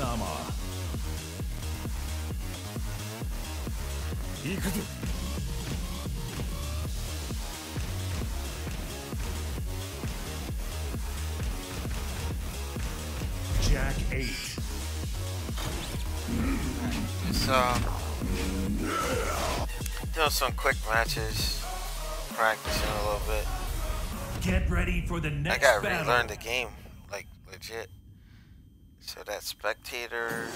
様行くぞ So, doing some quick matches, practicing a little bit. Get ready for the next. I gotta relearn the game spectator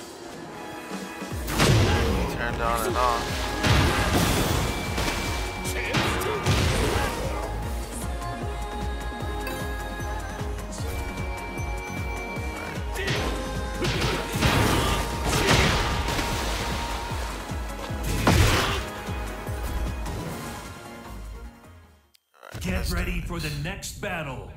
turned on and off. Get ready for the next battle.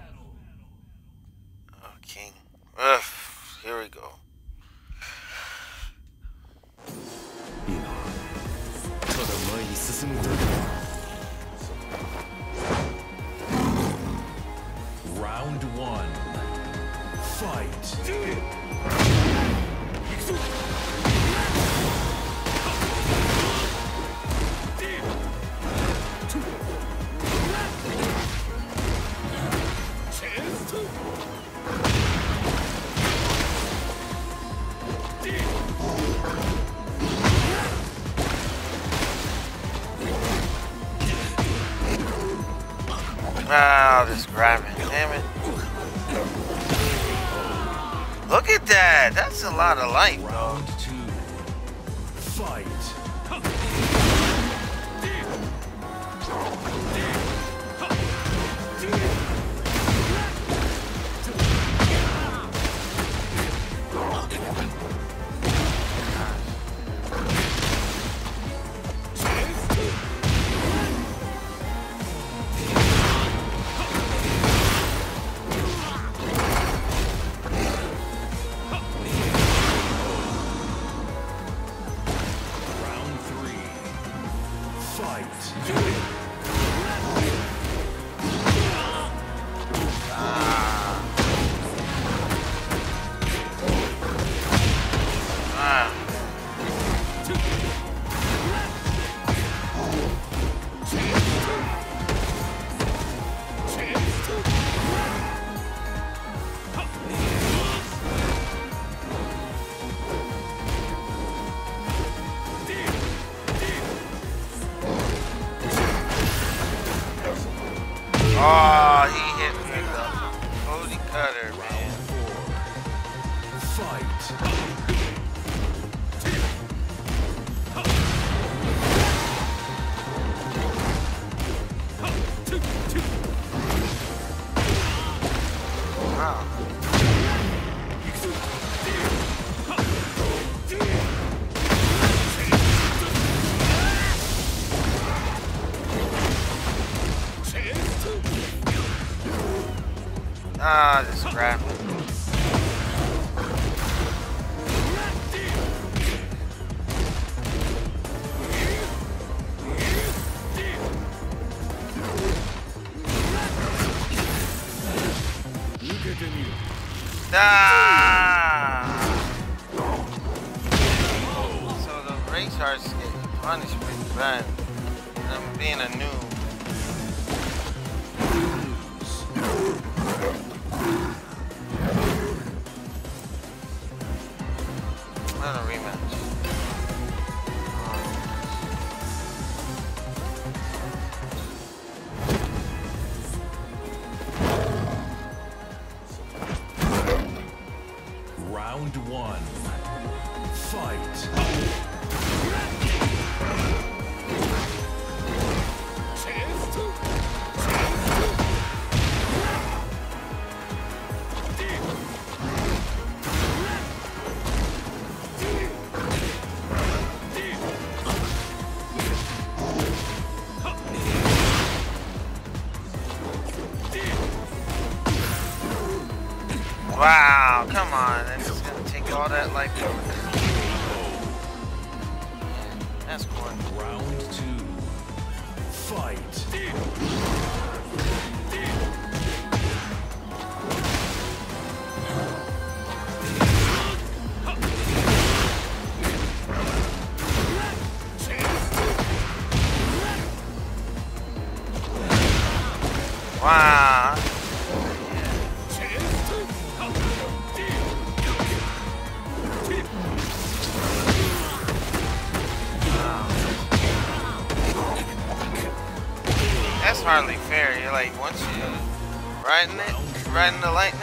right in it, right the light.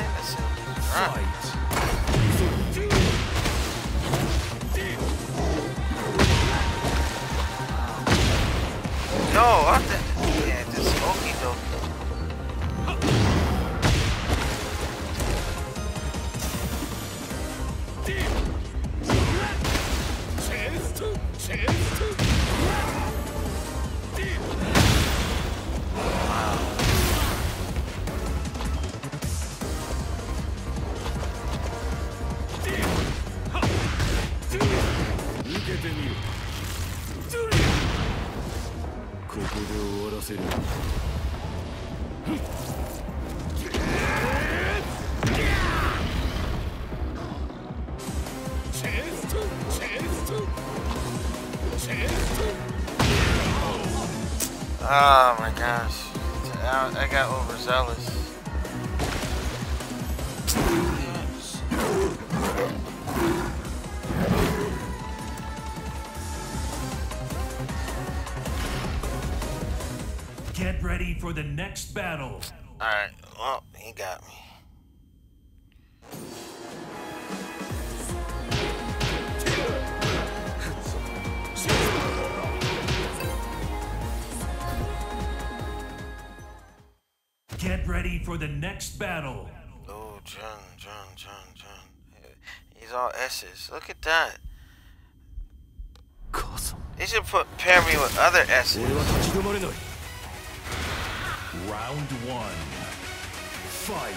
Gonzalez. not. They should put pair me with other S's. Round one. Fight.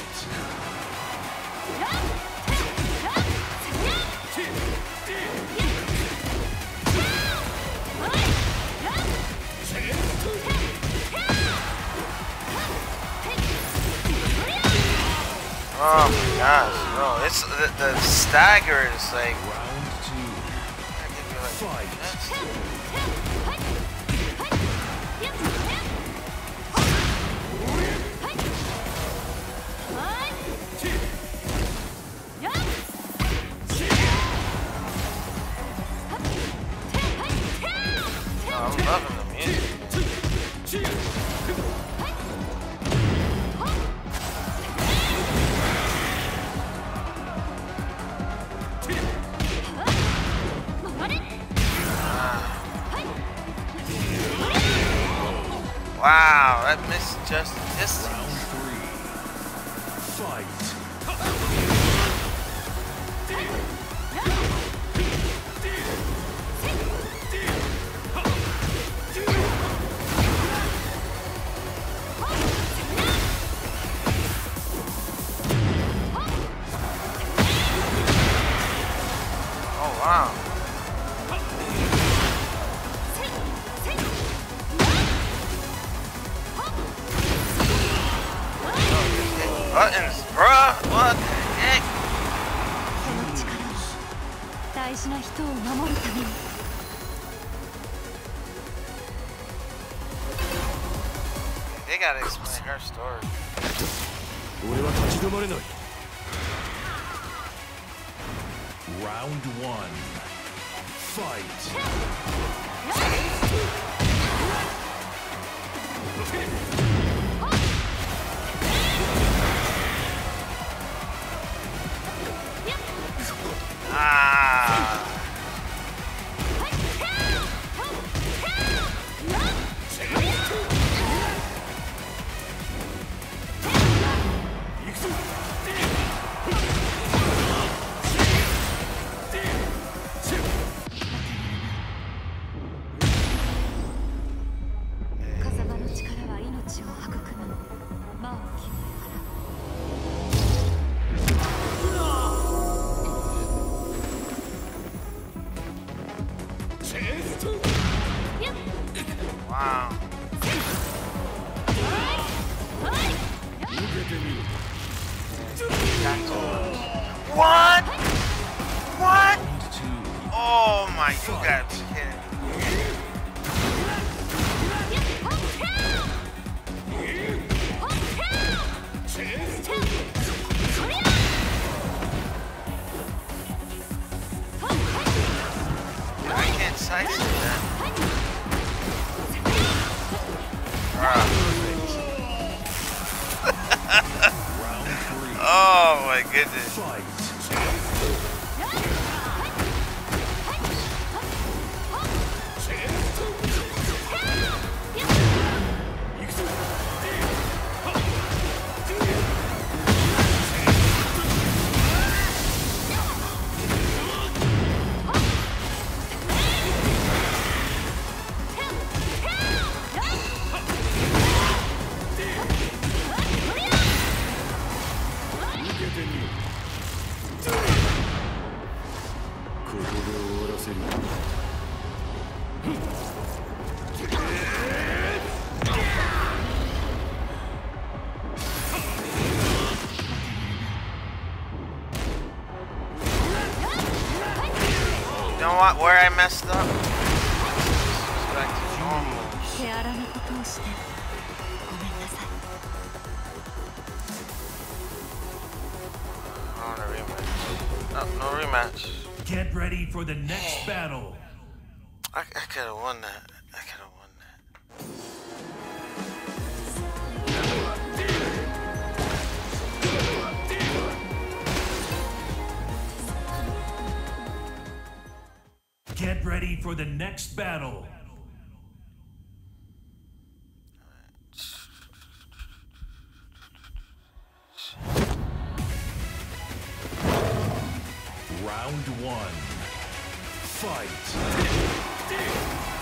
Oh my gosh, bro. It's the, the stagger is like I'm loving the music. Wow, that missed just gotta explain her story. I messed up. Oh, no rematch. Oh, no rematch. Get ready for the next. next battle. Round one. Fight.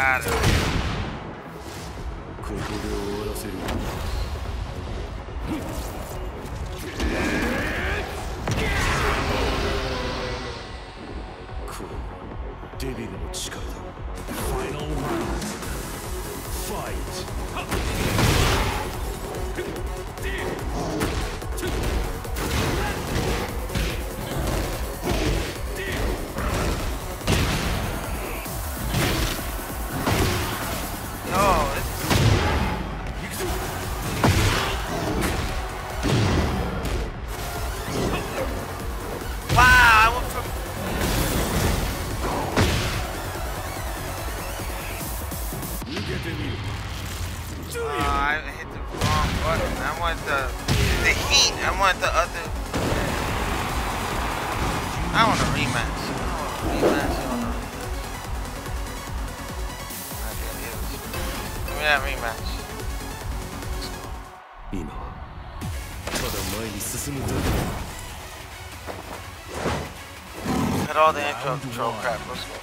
ここで終わらせる。All the intro control crap. Let's go.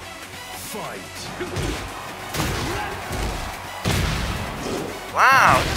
Fight. Wow.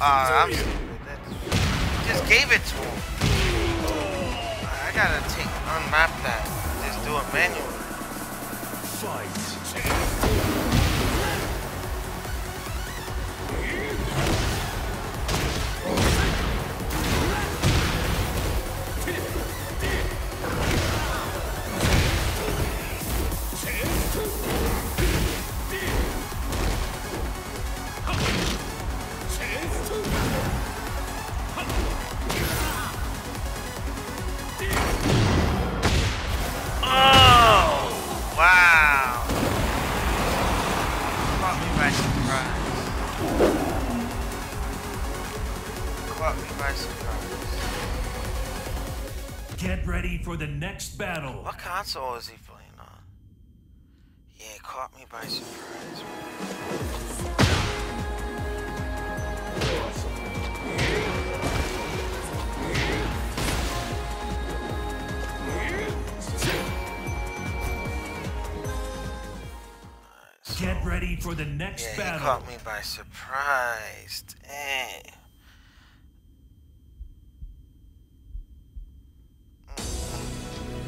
I'm Just gave it by surprise. Get ready for the next battle. What console is he playing on? Yeah, caught me by surprise. Get ready for the next Yeah, he battle. caught me by surprise. Dang.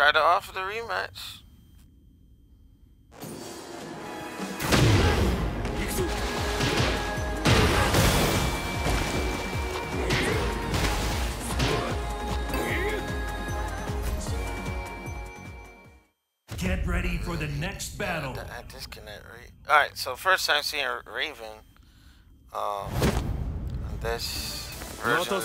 Try to offer the rematch. Get ready for the next battle. I disconnect. All right, so first time seeing Raven. Um, this version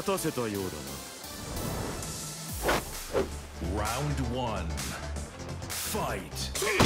待たせたようだな。Round 1 Fight.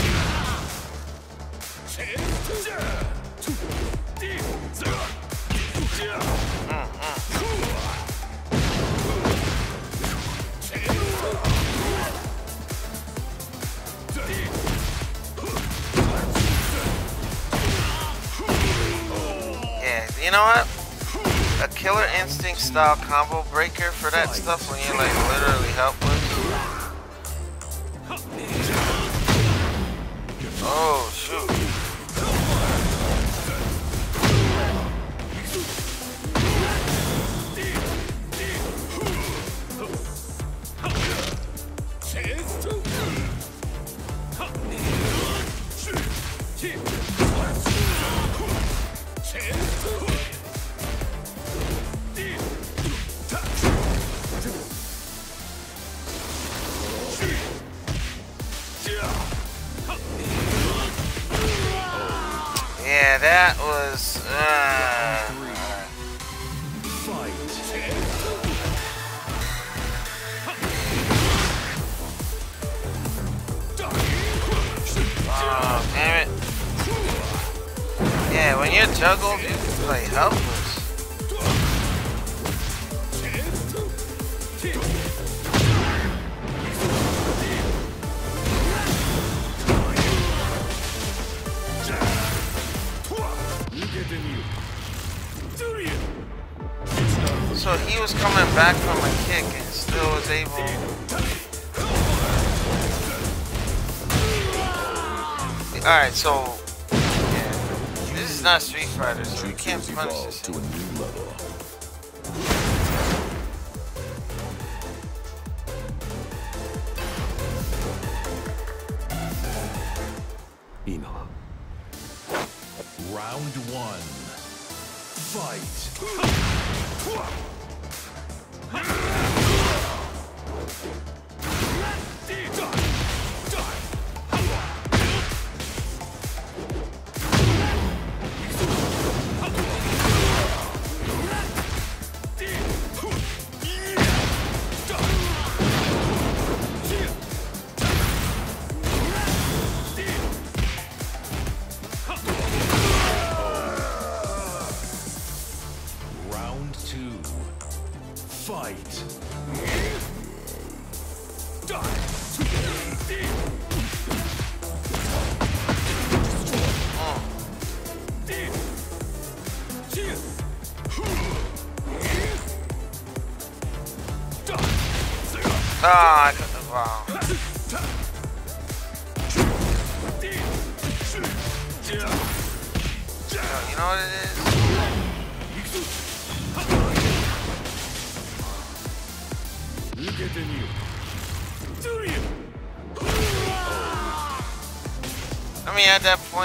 Killer Instinct style combo breaker for that stuff when you like literally help with. Oh evolved to an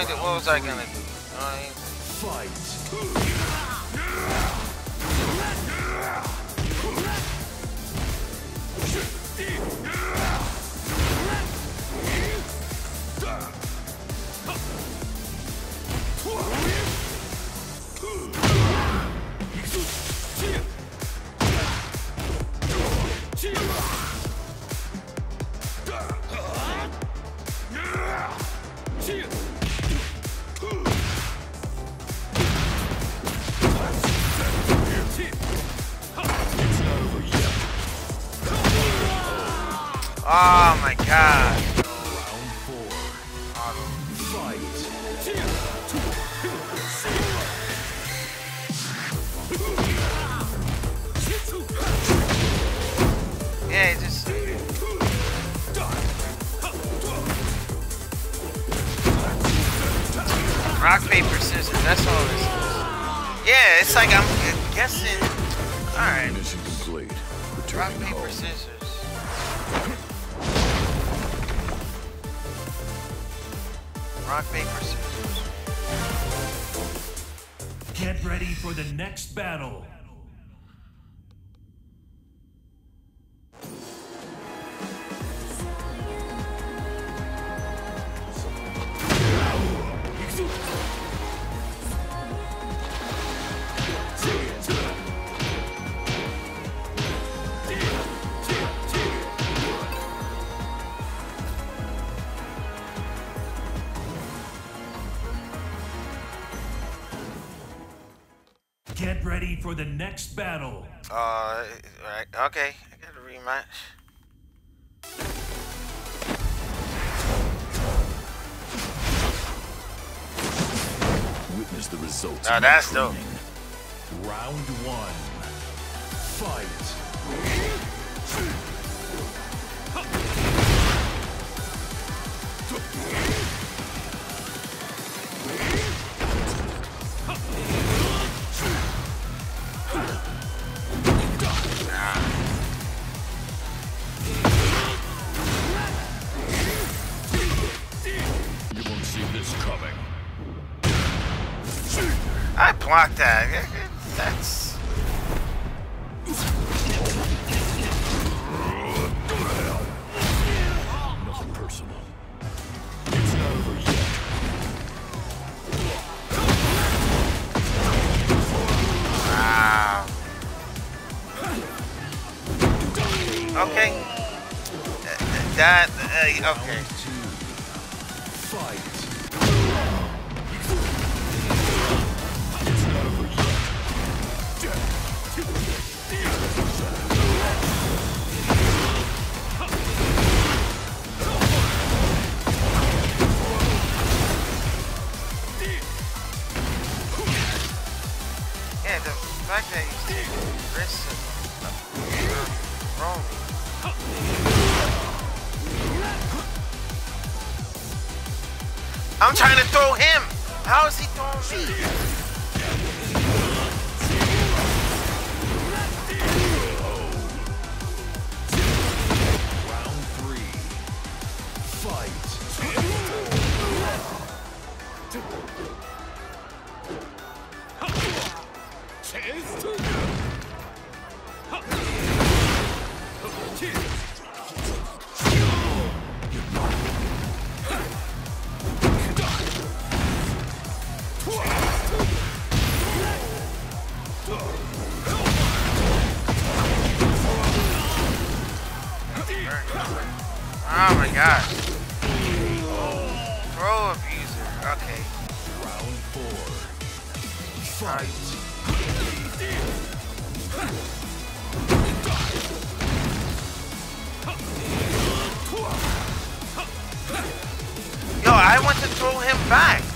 point, what was I gonna God. the next battle. Uh, right. Okay, I got a rematch. Witness the results. Now that's dope. Okay. Oh my god. Oh, throw abuser. Okay. Round four. Fight. Yo, I want to throw him back.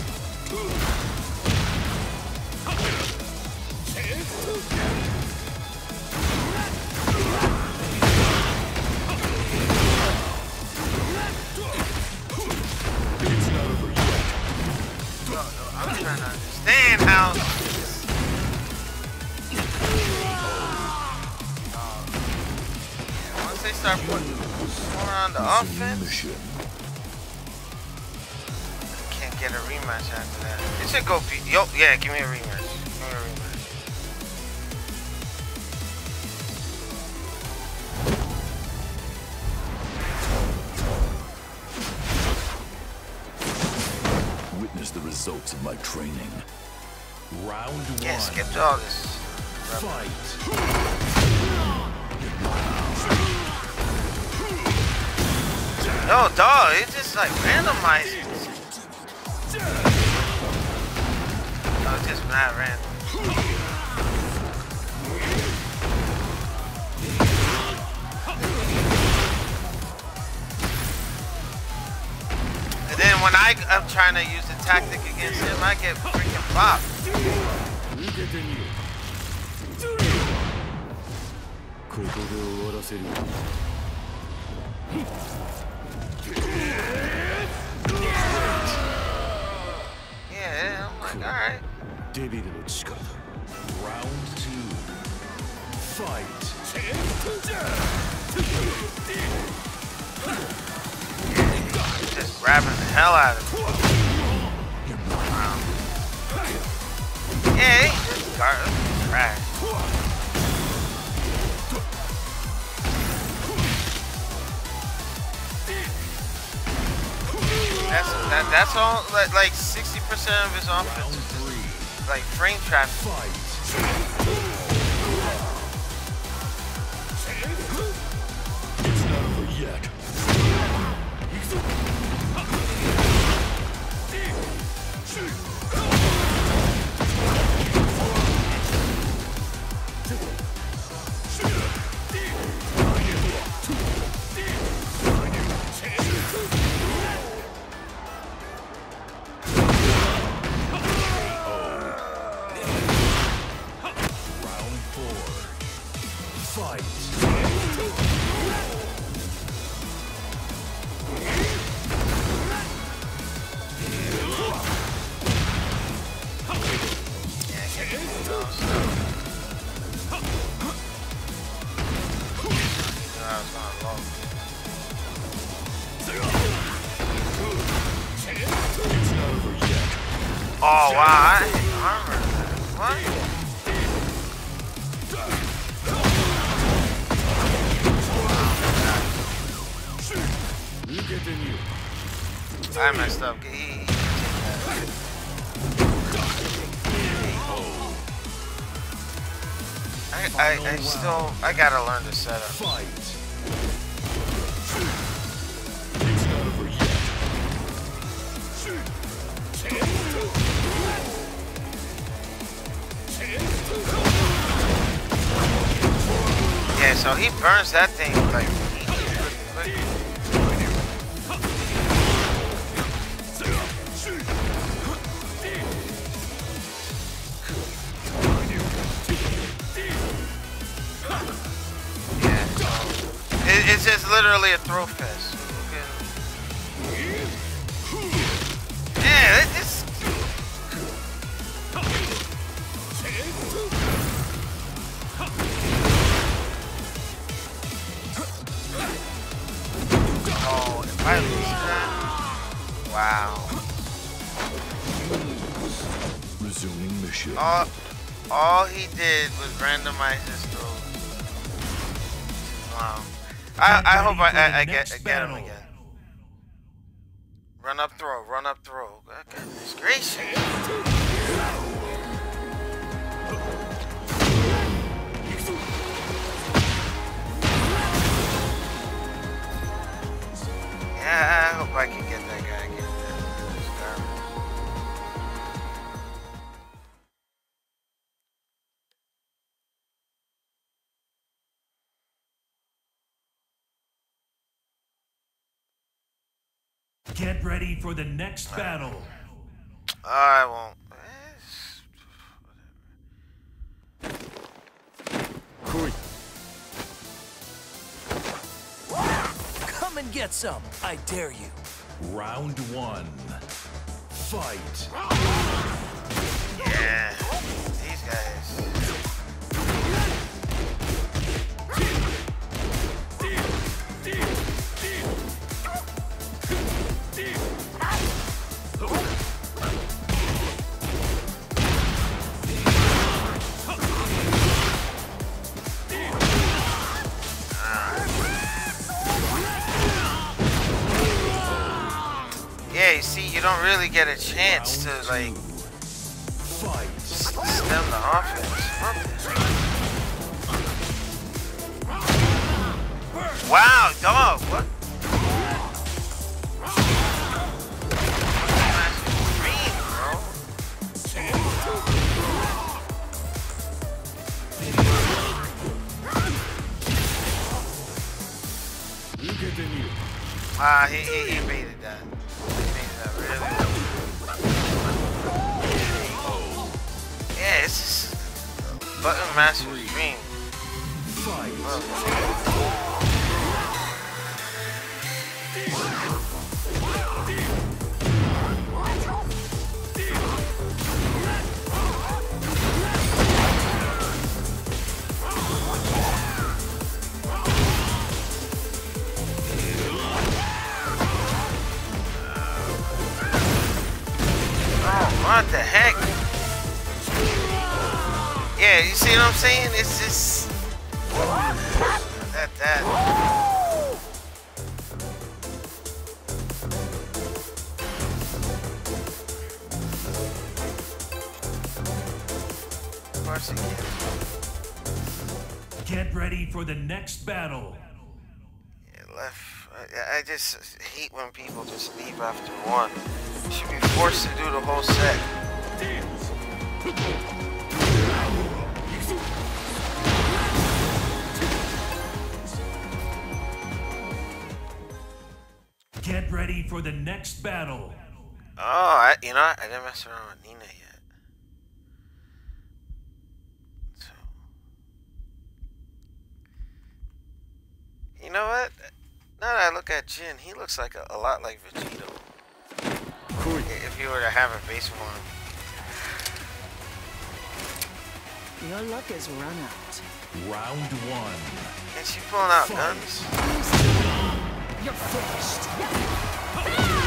I'm trying to understand how. Once they start putting more on the offense, Mission. can't get a rematch after that. It should go. Yo, yeah, give me a rematch. Results of my training. Round one. All this. Fight. No, dog, it just like randomized. Oh, it's just not random. And then when I, I'm trying to use tactic against him, I get freaking bopped. Yeah, I'm like, alright. Round two. Fight. Just grabbing the hell out of him. Yeah, he just trash. That's that, that's all like like 60% of his offense is just, like frame traffic. Fight It's not over yet still, I gotta learn. Fight. It's not over yet. Yeah, so he burns that thing like a throw fest. Hope I, I, I get, I get him again. For the next battle. I won't. Koi. Come and get some. I dare you. Round one. Fight. Yeah, these guys. You see, you don't really get a chance to like stem the offense. Wow, dog, what? Ah, he, he, he baited that. Button Master's dream. Oh, what the heck? Yeah, you see what I'm saying? It's just that that. Of course he can. Get ready for the next battle. Yeah, left. Uh, I, I just hate when people just leave after one. You should be forced to do the whole set. Ready for the next battle. Oh, I, you know. I didn't mess around with Nina yet. So, you know what? Now that I look at Jin, he looks like a, a lot like Vegito. If you were to have a base form. Your luck is run out. Round one. And she pulling out guns? You're finished. Ah!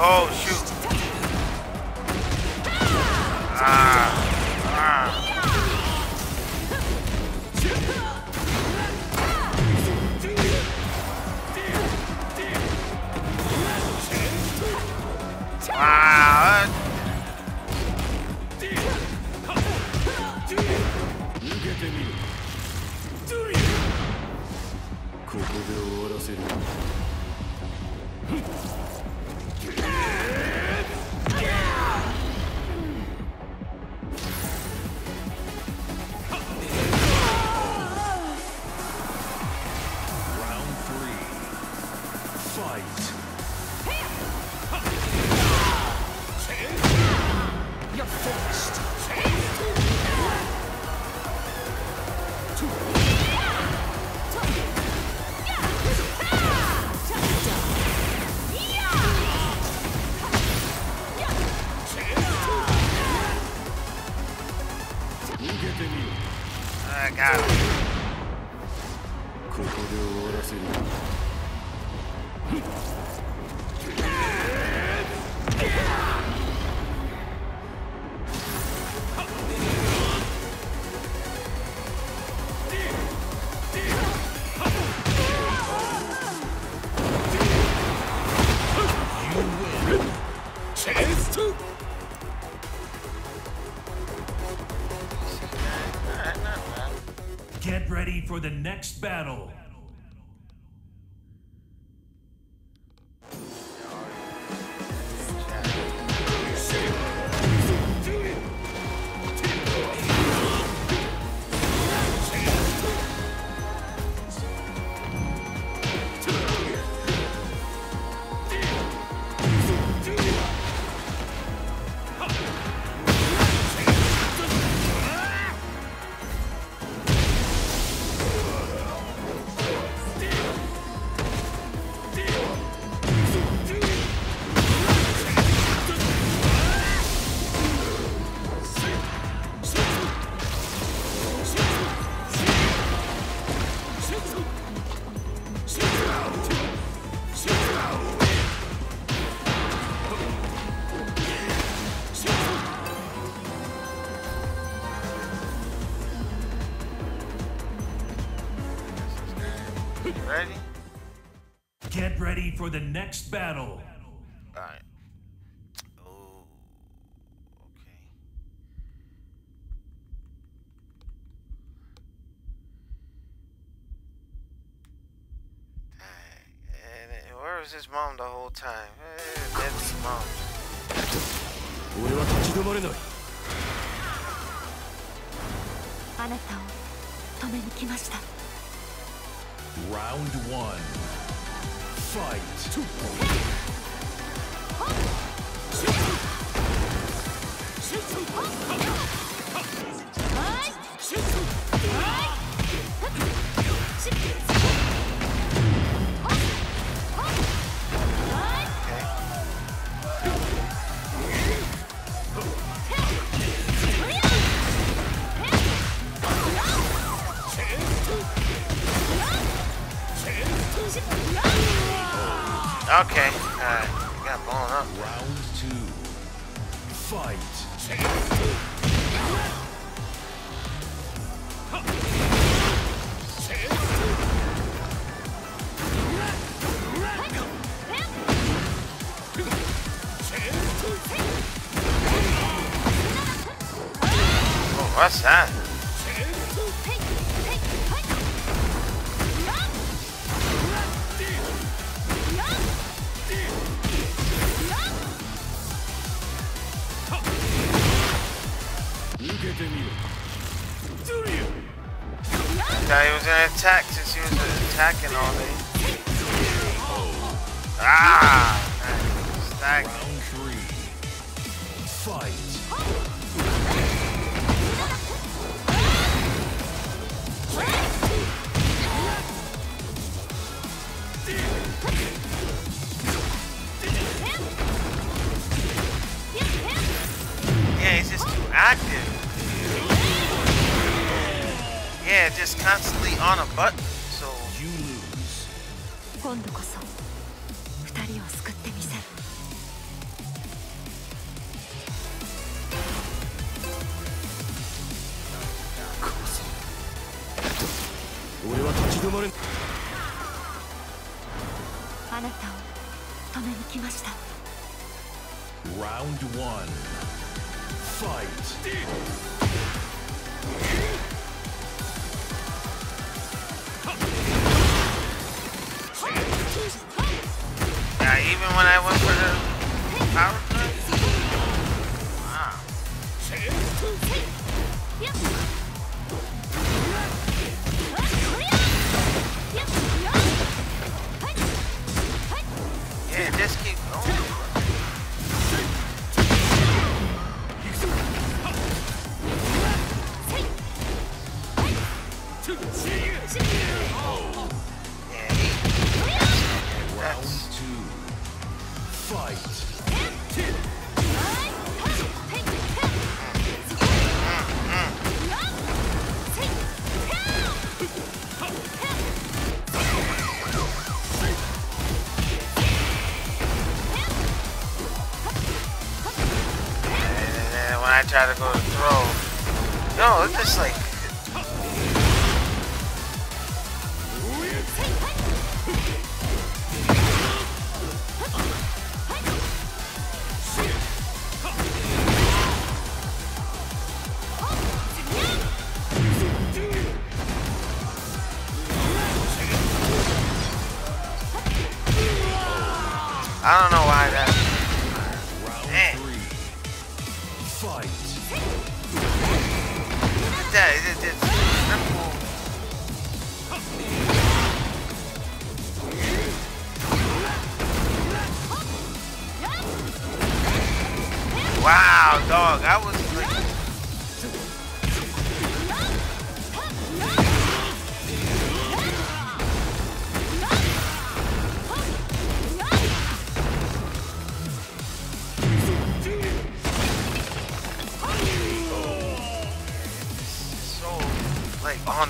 Oh, shoot. Ah. Ah. Wow. 終 next battle. Alright. Oh. Okay. Dang. And where was his mom the whole time? Eh, Deadly mom. 俺は立ち止まれないあなたを止めに来ました Round one. Fight. Okay. Uh, I got blown up. Round two. Fight. Oh, what's that? Yeah, he was gonna attack since he was attacking all day. Ah! Stack. No,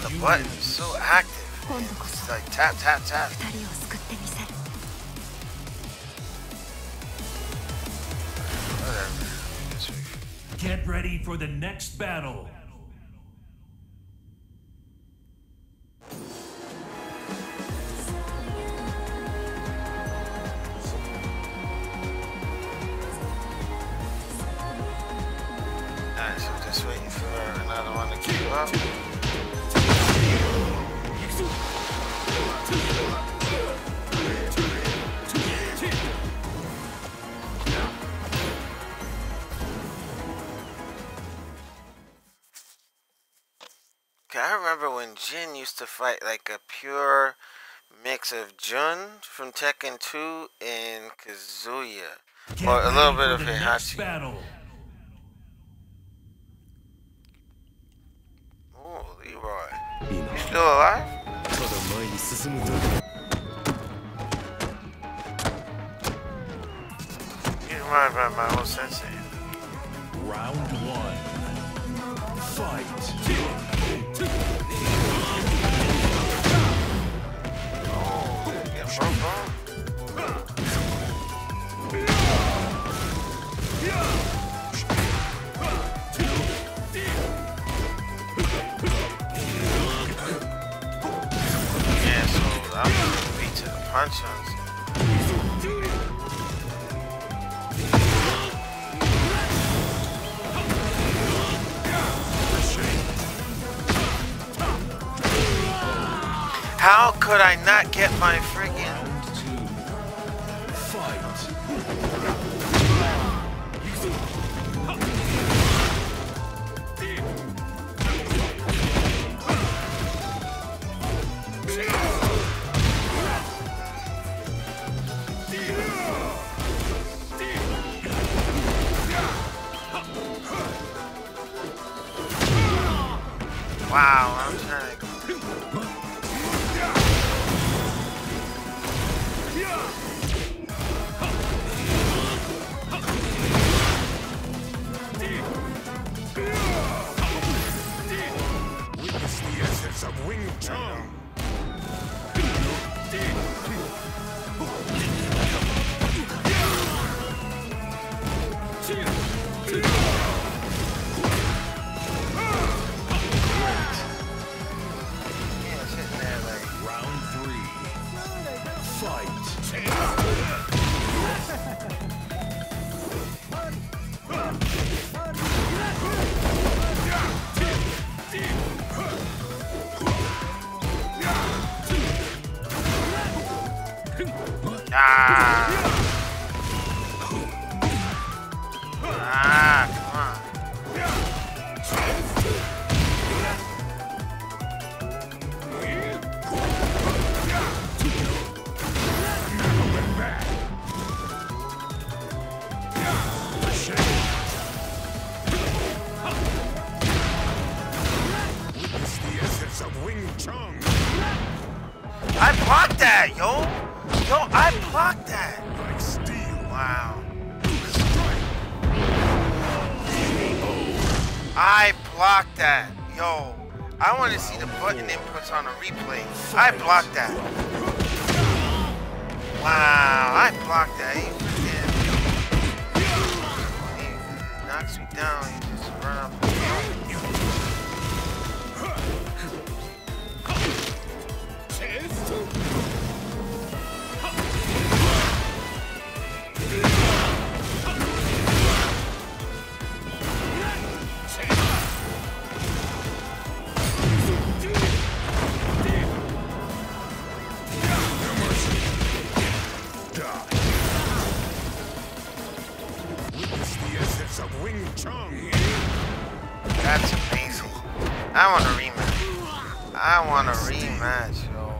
the button is so active. It's like tap, tap, tap. Whatever. Get ready for the next battle. of Jun from Tekken 2 and Kazuya. Or a little bit of Heihachi. Oh, Leroy. You still alive? Get mind by my old sensei. Round one. Fight. How could I not get my friggin' Wow, I'm trying I blocked that. Yo, I want to see the button inputs on a replay. I blocked that. Wow, I blocked that. He, freaking- knocks me down. He just run up. I want a rematch, yo.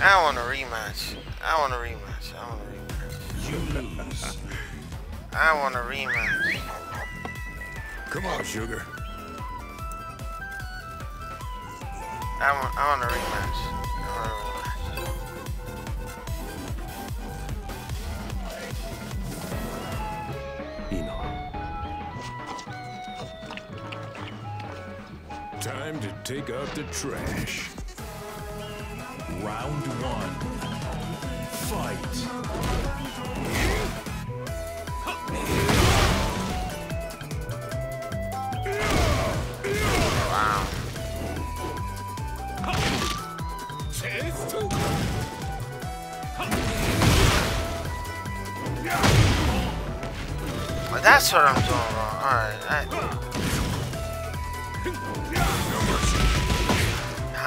I want a rematch. I want a rematch. I want a rematch. I want a rematch. Come on, sugar. I want, I want a rematch. I want a rematch. Time to take out the trash. Round one. Fight. Wow. That's what I'm doing wrong. Alright.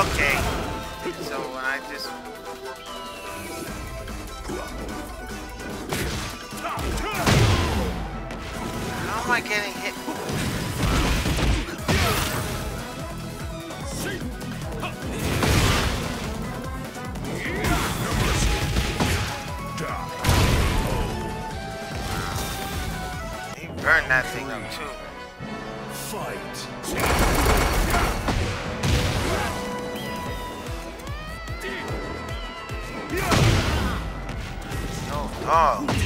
Okay. So when I just. How am I getting hit? He burned that thing up too. No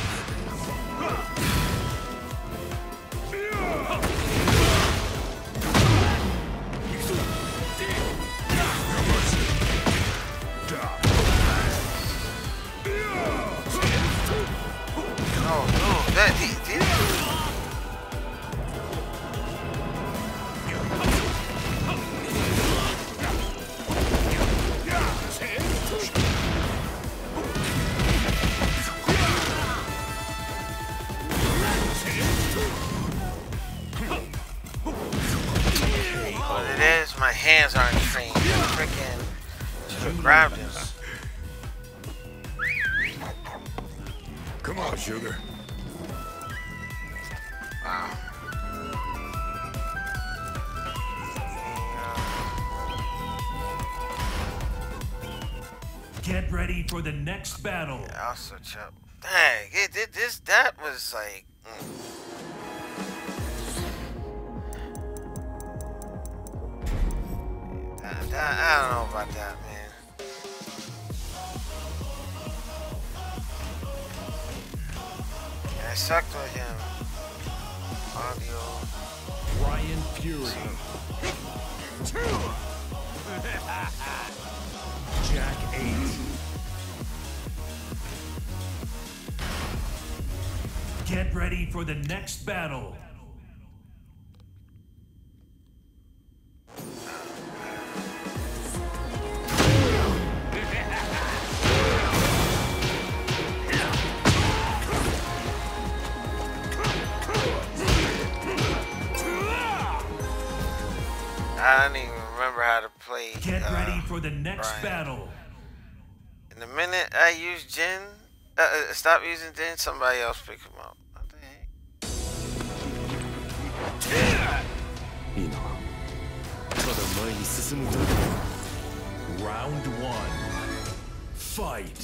Freaking should have grabbed him. Come on, sugar. Wow. Get ready for the next battle. Yeah, I'll switch up. Dang, it did this. That was like. mm. That- I don't know about that, man. Yeah, I sucked with him. Audio. Bryan Fury. Two. Jack 8. Get ready for the next battle. play. Get uh, ready for the next Bryan. battle. In the minute I use Jin, uh, uh stop using Jin, somebody else pick him up. What the heck? Round one. Fight.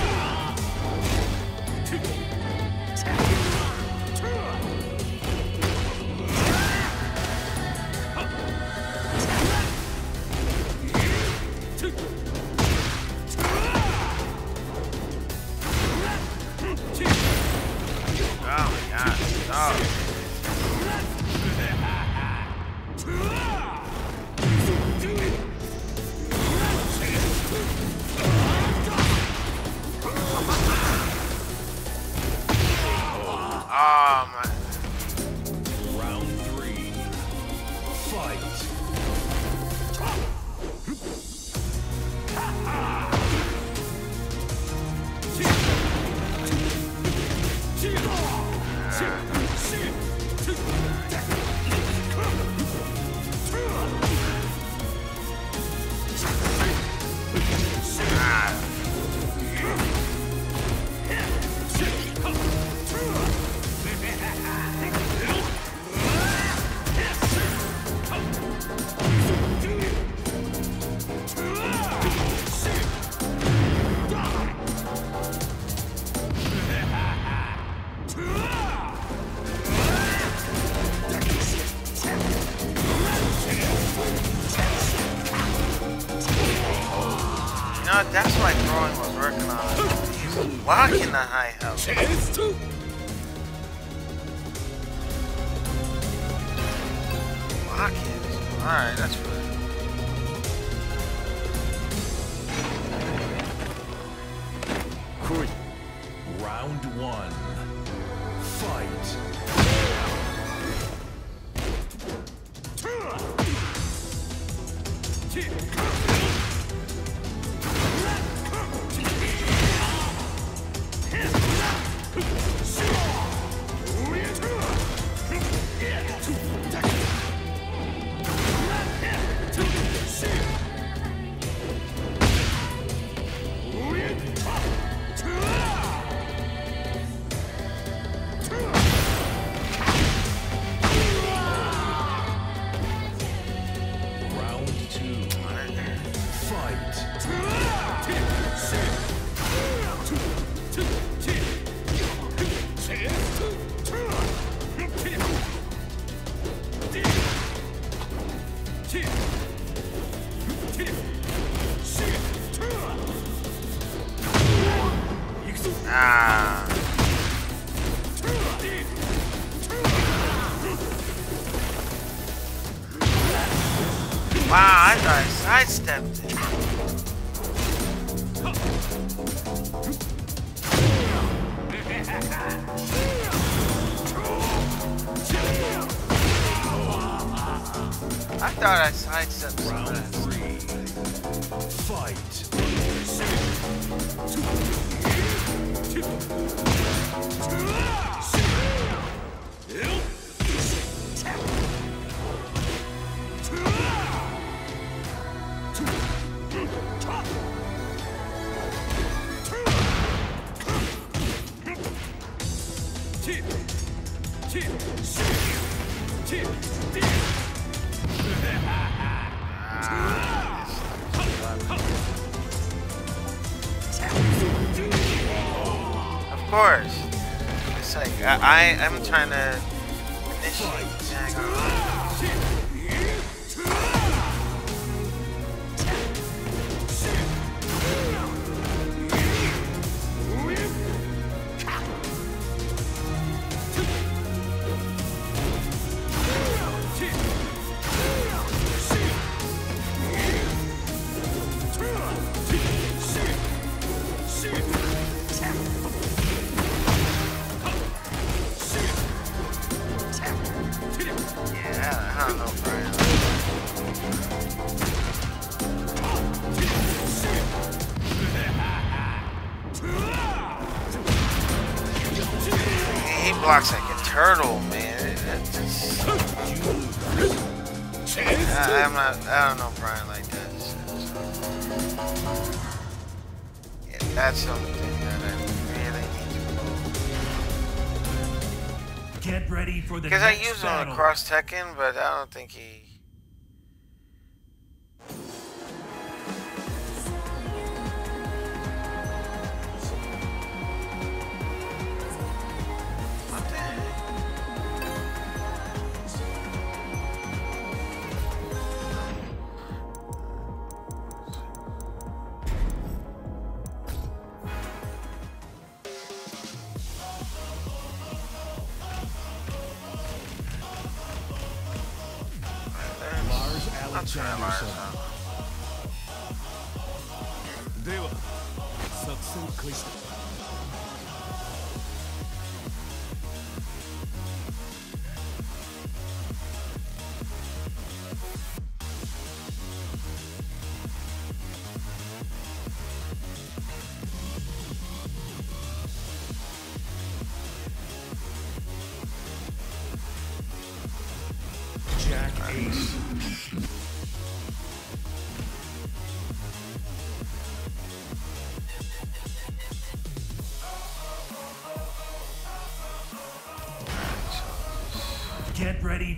Ah, oh my. Round one. Fight. I am trying to was Tekken, but I don't think he Gleason.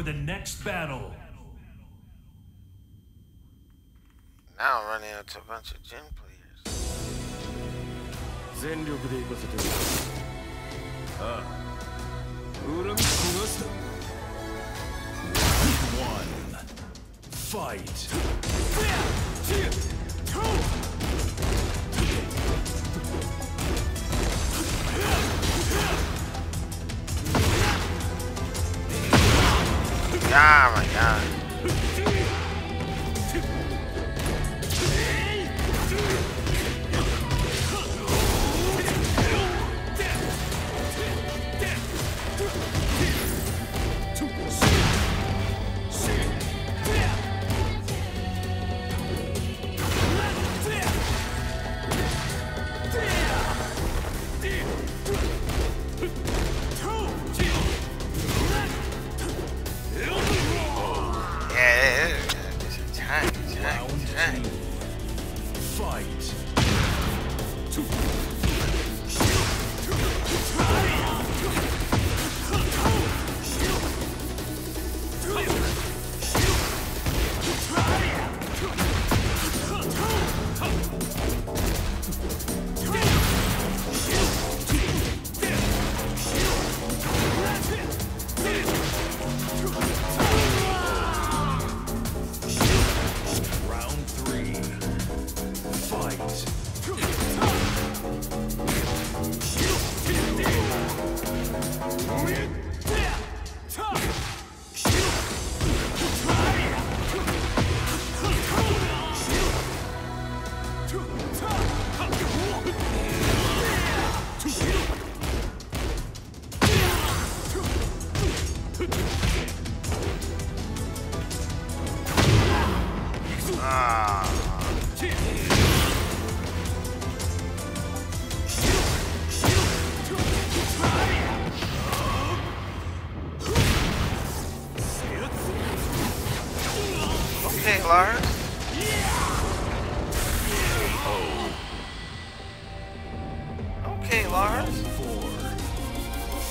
for the next battle. Now running into a bunch of Jin players. One. Fight. Oh my God.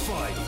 fight.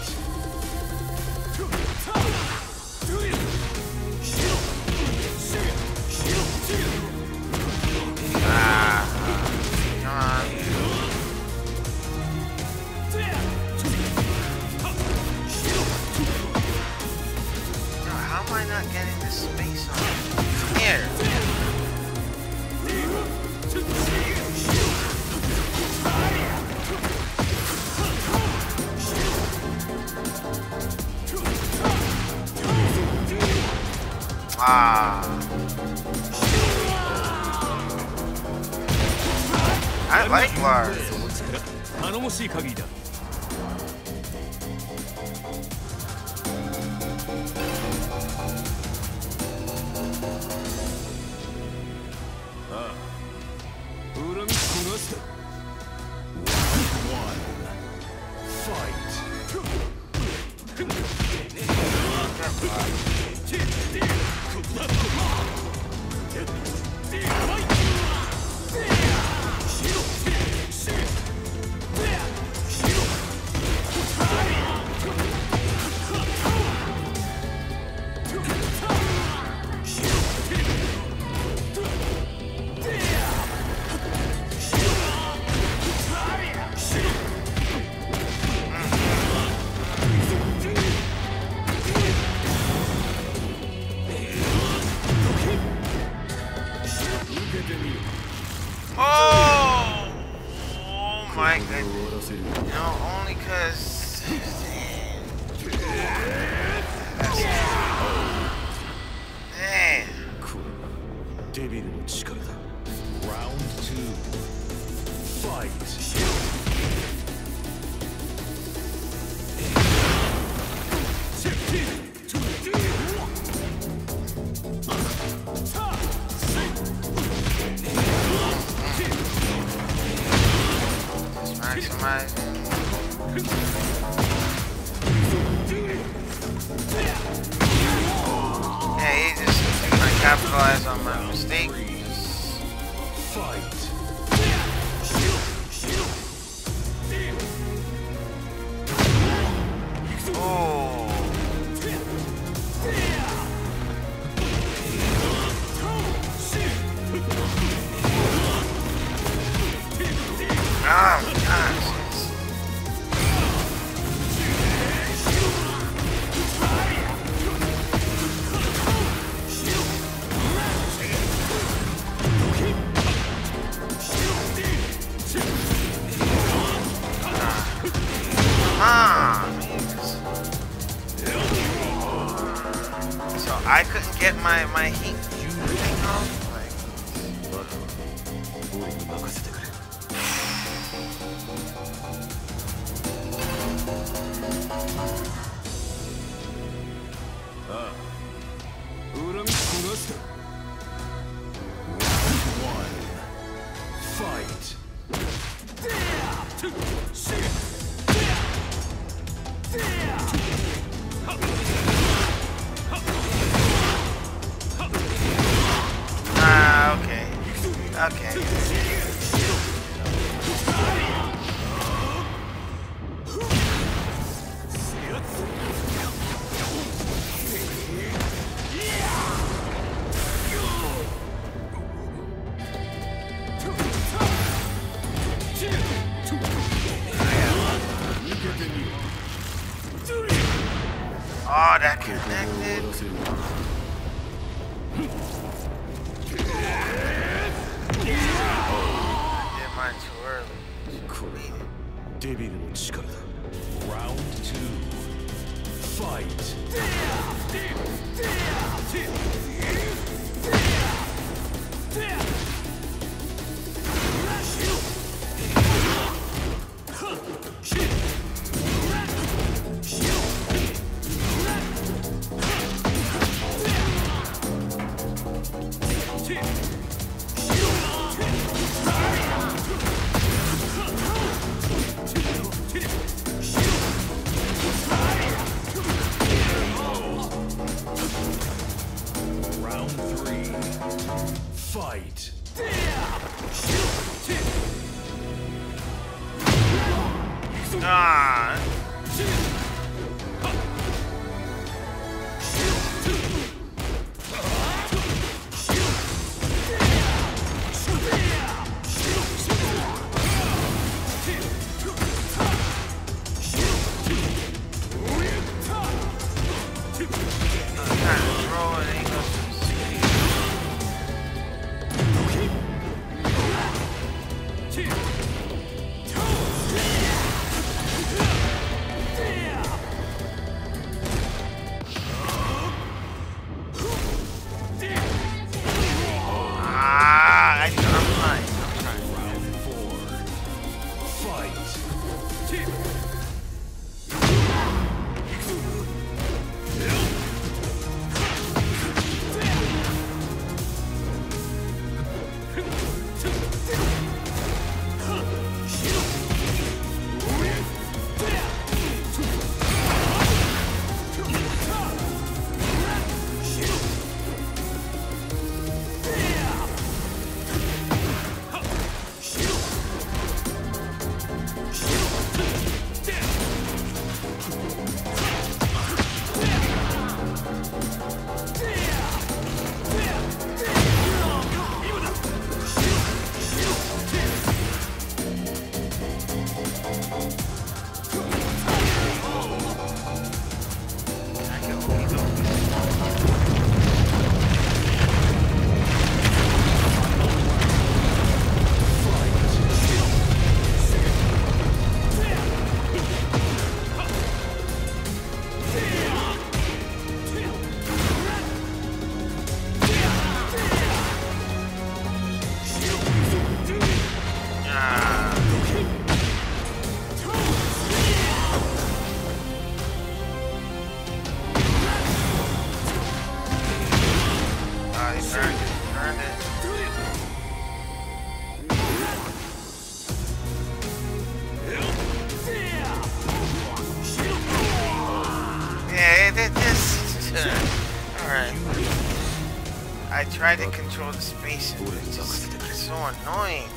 I tried to control the space it's just it's so annoying.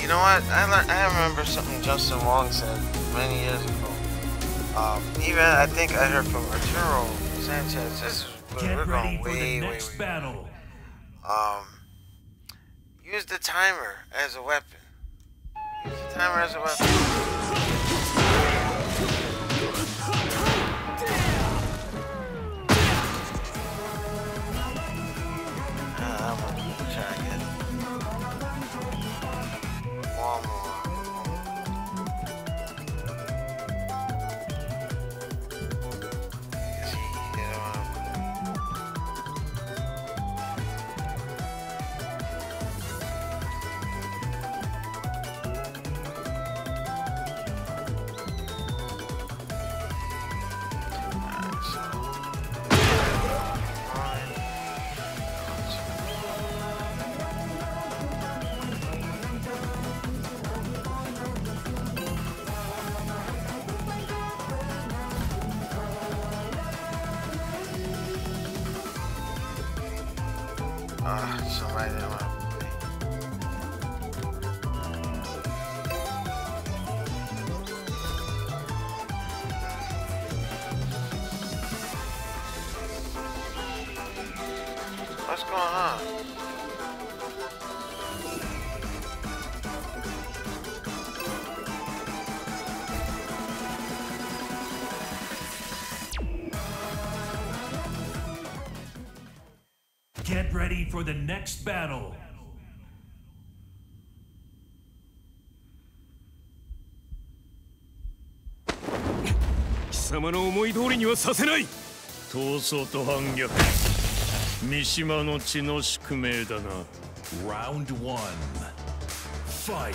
You know what? I I remember something Justin Wong said many years ago. Um, even I think I heard from Arturo Sanchez. This is we're Get going ready for way, the way, next way. battle. Um, use the timer as a weapon. Use the timer as a weapon. にはさせない闘争と反逆三島の血の宿命だな Round one. Fight.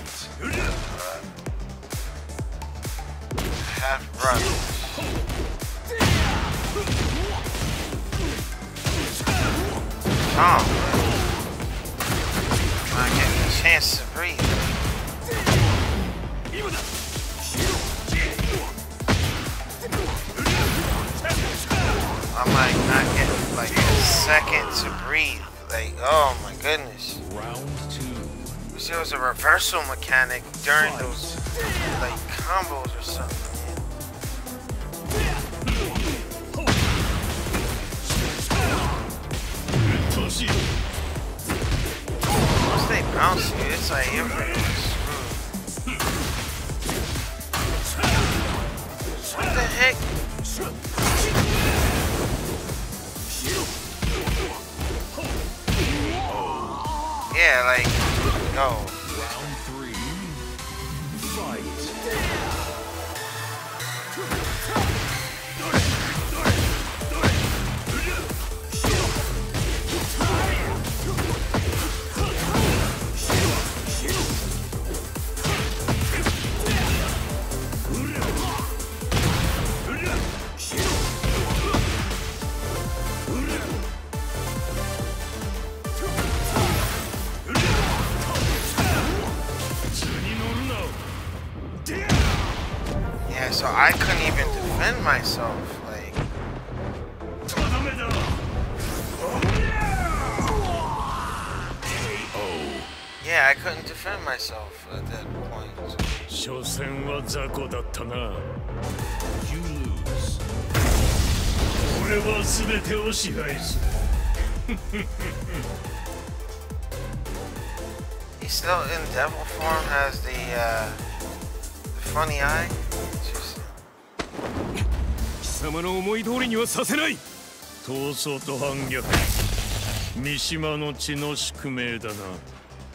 Half brother. Oh. Not getting a chance to breathe. I'm like not getting like a second to breathe. Like, oh my goodness. Round two. Wish there was a reversal mechanic during those like combos or something. Once they bounce you, it's like like, yo. yeah, I couldn't defend myself at that point. 所詮は雑魚だったな You lose. 俺は全てを支配する He still in devil form has the, uh, the funny eye. Just, 貴様の思い通りにはさせない闘争と反逆三島の血の宿命だな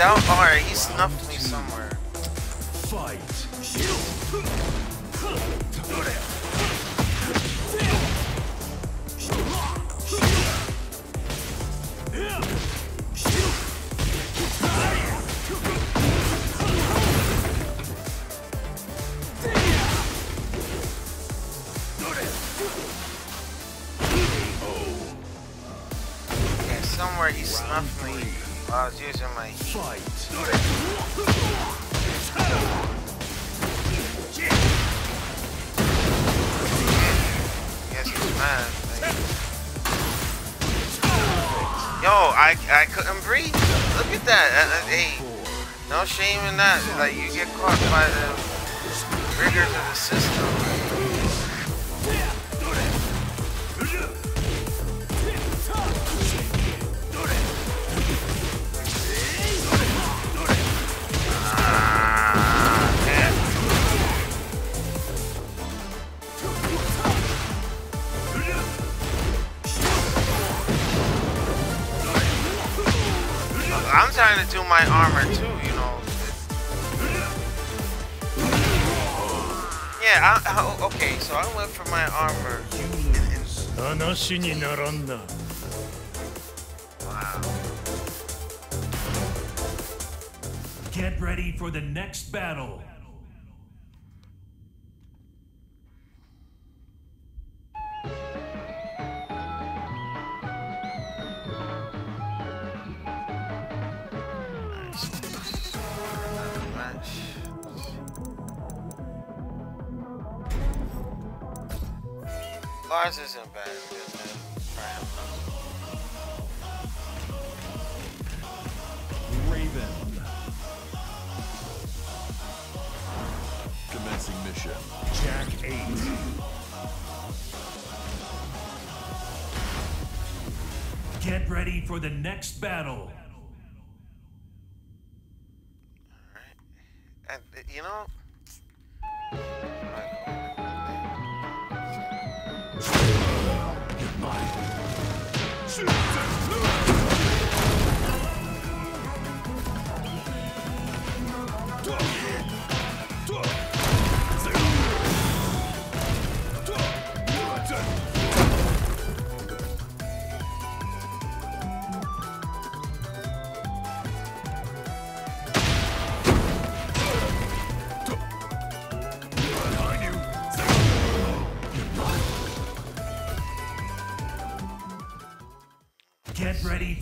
out? Alright, he snuffed no shame in that. Like you get caught by the rigors of the system. And- and- 話にならんな wow. Get ready for the next battle. The next battle.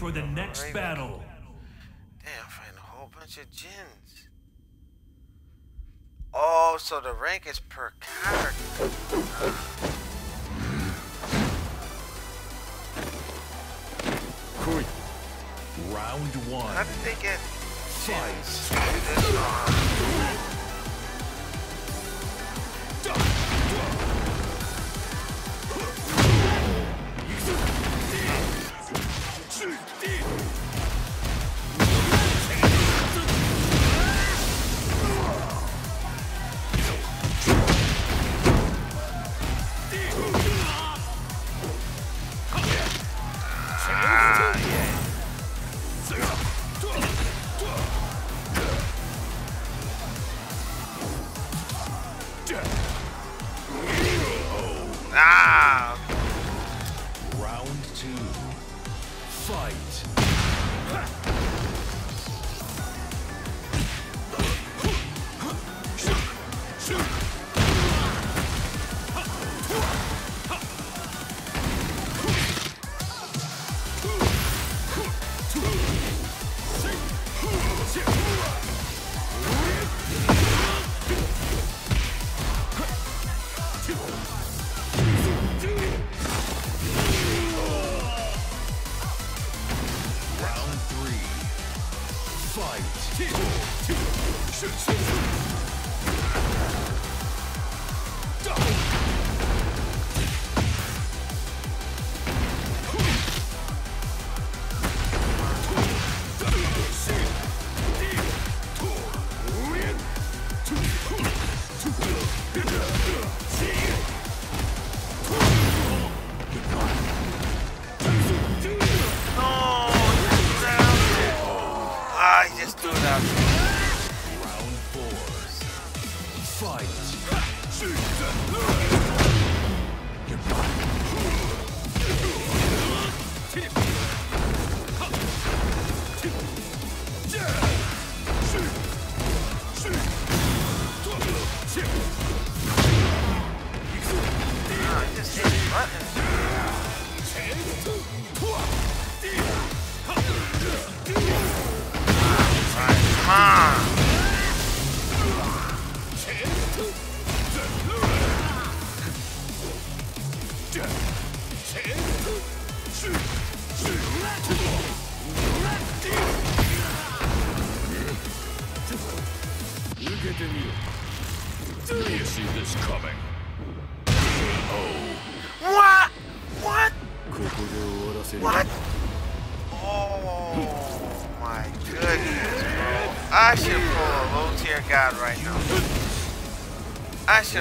For the next Raven. battle. Damn, I'm finding a whole bunch of Jins. Oh, so the rank is per character. Round one. How did they get Fight.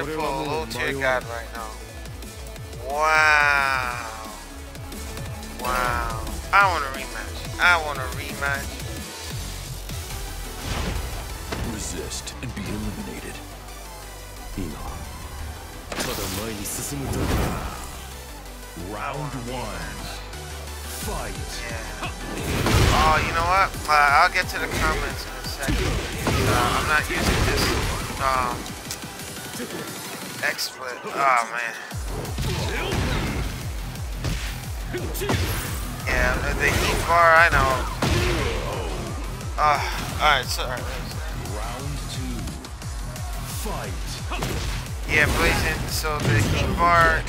pushing for a low tier god right now. Wow. Wow. I want a rematch. I want a rematch. Resist and be eliminated. Round one. Fight. Yeah. Oh, you know what? Uh, I'll get to the comments in a second. Uh, I'm not using this. Um, XSplit. Oh, man. Yeah, the, heat bar, I know. Uh, alright, sorry. Round two. Fight. Yeah, Blazing, so the heat bar,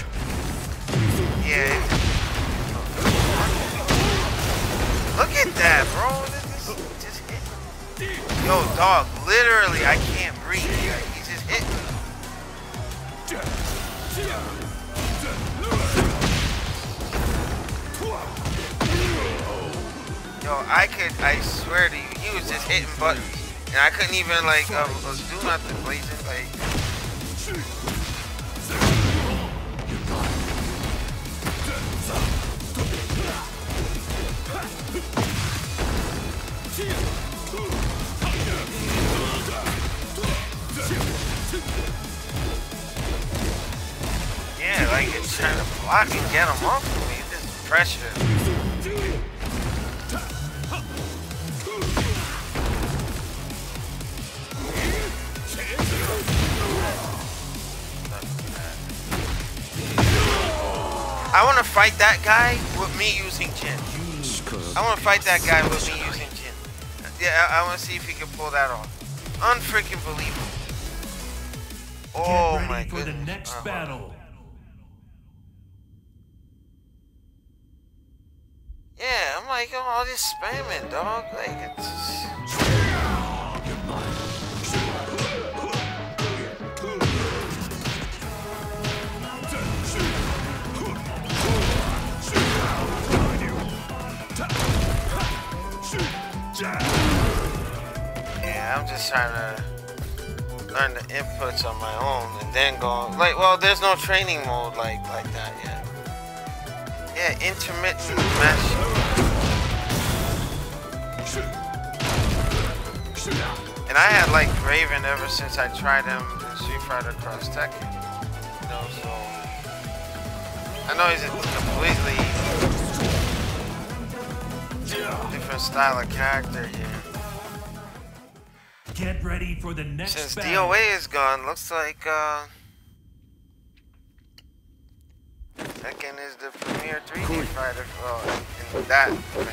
yeah. Look at that, bro. This is just hit. Yo, dog, literally, I can't breathe. Yo, I could, I swear to you, he was just hitting buttons. And I couldn't even, like, uh, uh, do nothing, Blazing. Like, yeah, like, it's trying to block and get him off of me. This is pressure. I want to fight that guy with me using Jin. I want to fight that guy with me using Jin. Yeah, I, I want to see if he can pull that off. Unfreaking believable. Oh Get my ready for goodness. the next Uh-huh. battle. Yeah, I'm like, oh, all this spamming, dog. Like, it's. Yeah, I'm just trying to learn the inputs on my own and then go. Like, well, there's no training mode like like that yet. Yeah, intermittent match. And I had like Raven ever since I tried him in Street Fighter Cross Tekken. You know, so I know he's completely different style of character here. Get ready for the next Since battle. DOA is gone, looks like uh Tekken is the premier 3D fighter well, in that vein.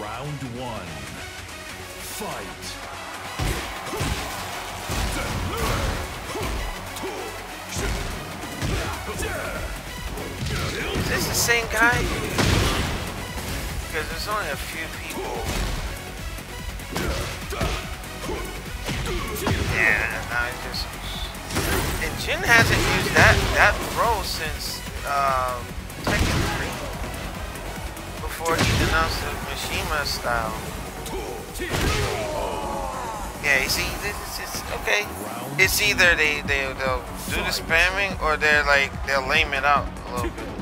Round one. Fight. Is this the same guy? Because there's only a few people. Yeah, now he just. And Jin hasn't used that that throw since um, Tekken 3. Before he denounced the Mishima style. Yeah, you see, this is it's okay. It's either they they they'll do the spamming or they're like they'll lame it out a little bit.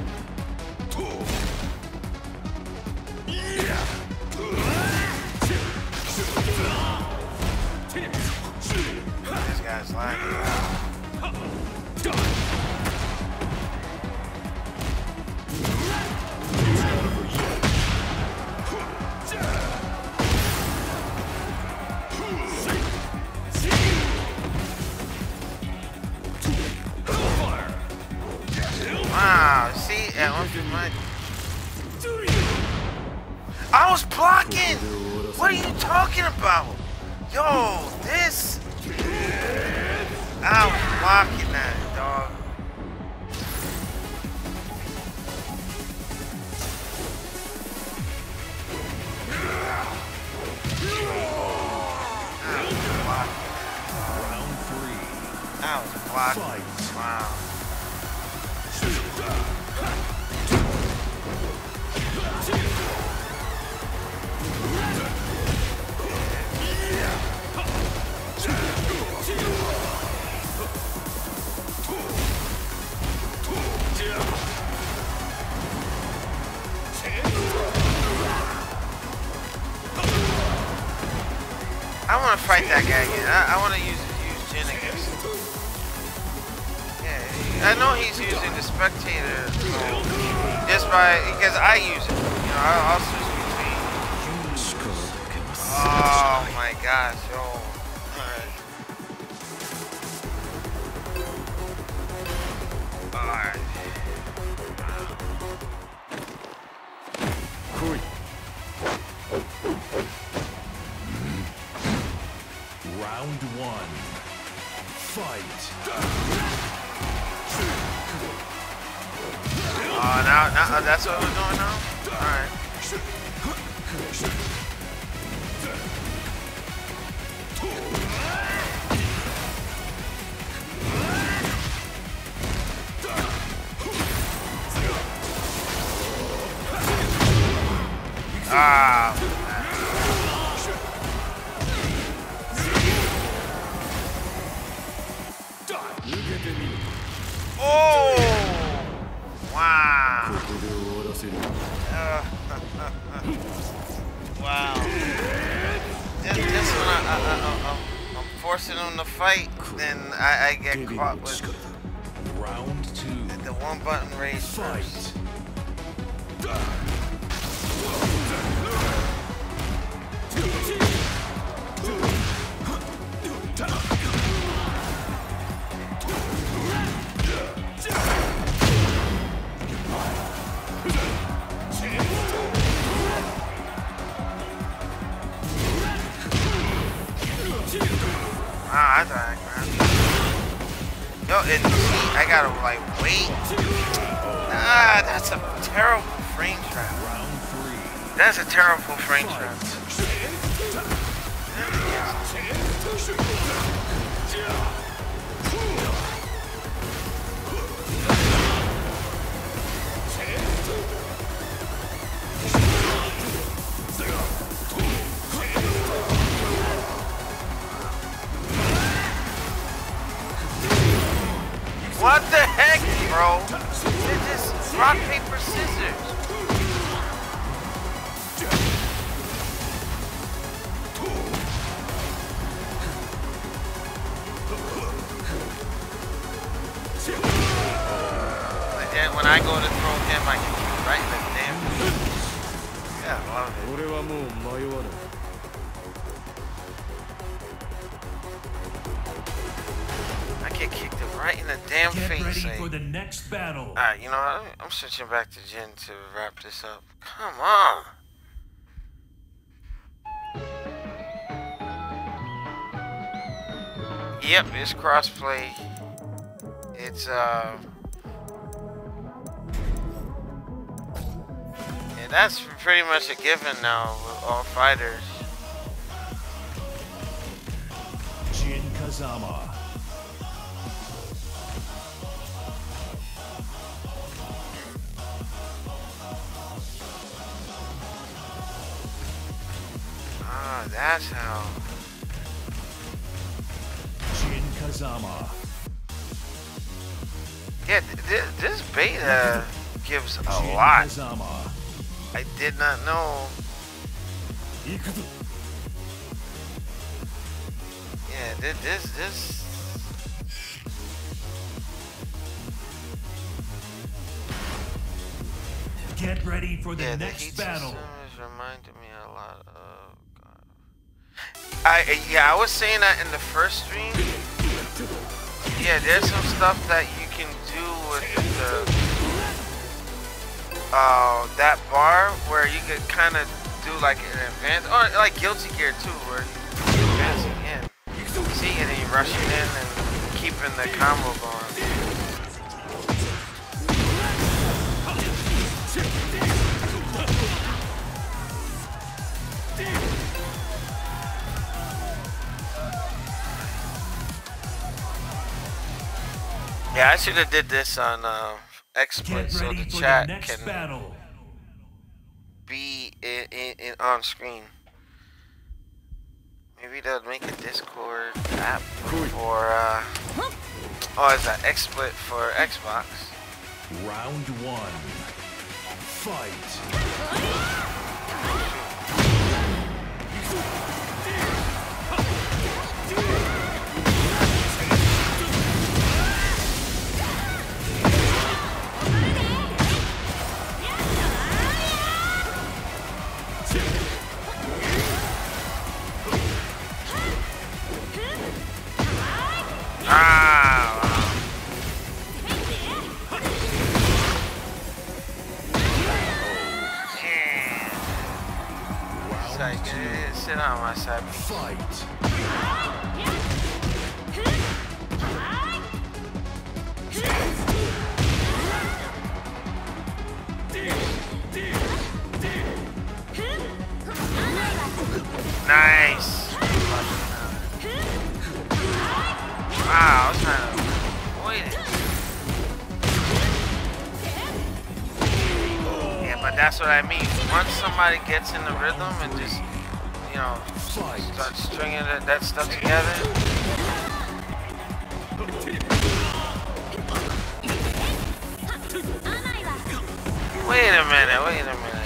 This guy's lagging. That guy again. I, I want to use use Jin. Yeah, I know he's using the spectator so just by because I use it. You know, I, get caught with I when I go to throw him, I can right damn. Yeah, love it. I get kicked right in the damn get face. Ready eh? for the next battle. All right, you know I, I'm switching back to Jin to wrap this up. Come on. Yep, it's crossplay. It's uh that's pretty much a given now with all fighters. Jin Kazama. Ah, that's how. Jin Kazama. Yeah, th- th- this beta gives a Jin lot. Kazama. I did not know. Yeah, this, this, Get ready for the yeah, next the battle. reminded me a lot of. God. I yeah, I was saying that in the first stream. Yeah, there's some stuff that you can do with the uh that bar where you could kind of do like an advance or like Guilty Gear too, where you advancing in. You can see, and then you rushing in and keeping the combo going. Yeah, I should have did this on uh, Get XSplit so the for the chat can battle. be in, in, in on screen. Maybe they'll make a Discord app for uh oh it's an XSplit for Xbox. Round one. Fight. Nice. Wow. Yeah, but that's what I mean. Once somebody gets in the rhythm and just, you know, start stringing that, that stuff together. Wait a minute, wait a minute.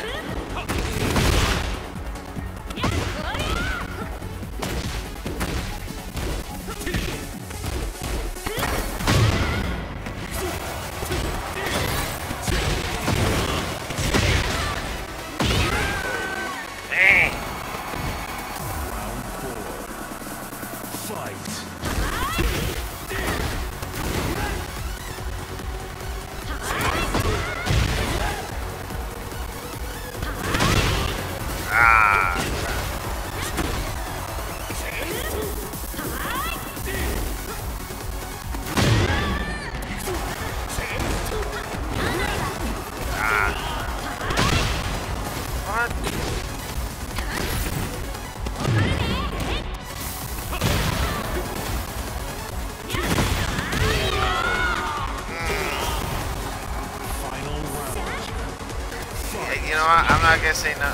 What? I'm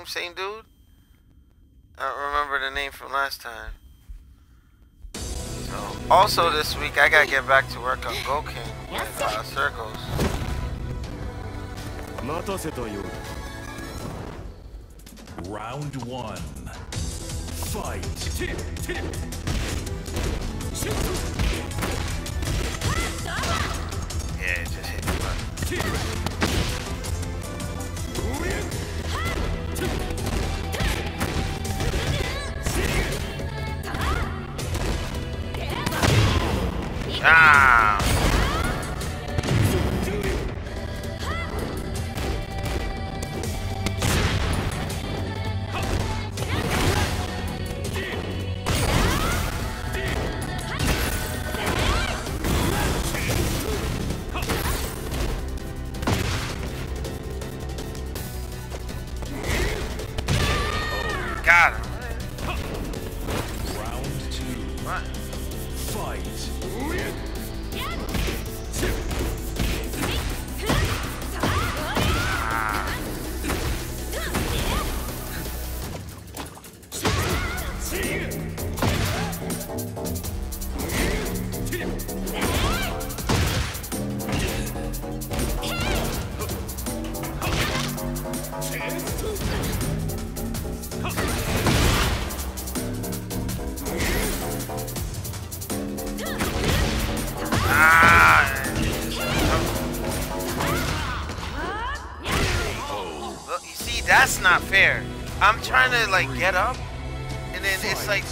name? Same dude? I don't remember the name from last time. So, also this week I gotta get back to work on Gokin with uh, circles. Round one. Fight. Yeah, just hit the button. Ah! That's not fair. I'm trying to like get up, and then it's like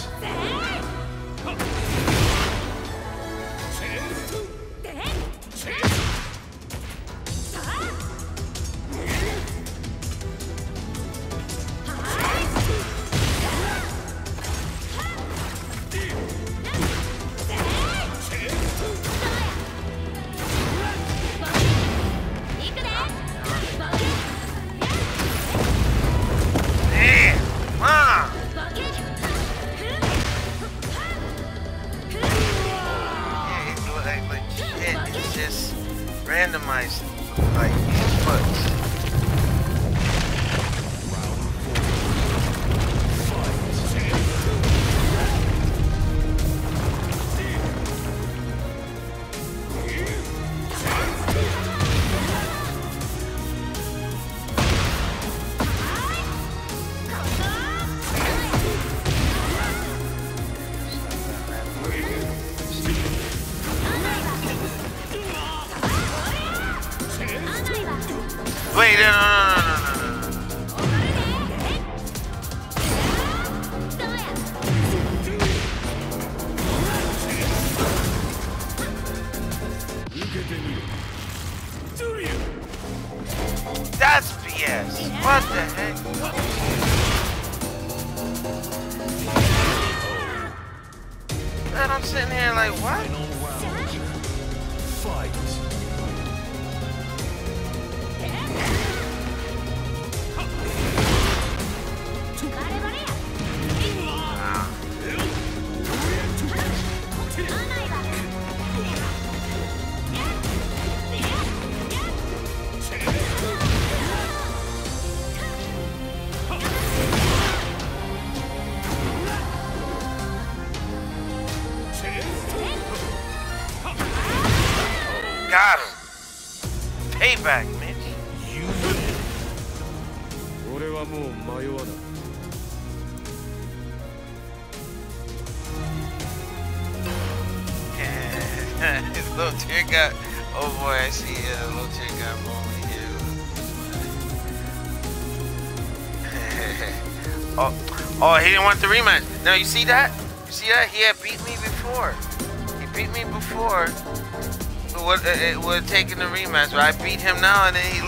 oh, he didn't want the rematch. Now you see that? You see that? He had beat me before. He beat me before. It would, it would have taken the rematch, but I beat him now and then he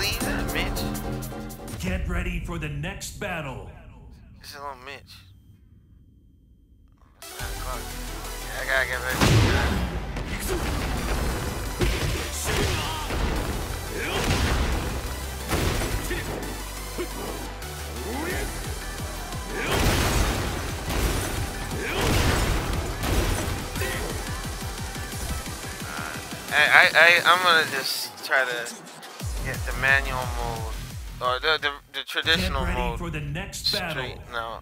gonna just try to get the manual mode or the the, the traditional mode for the next battle. straight now.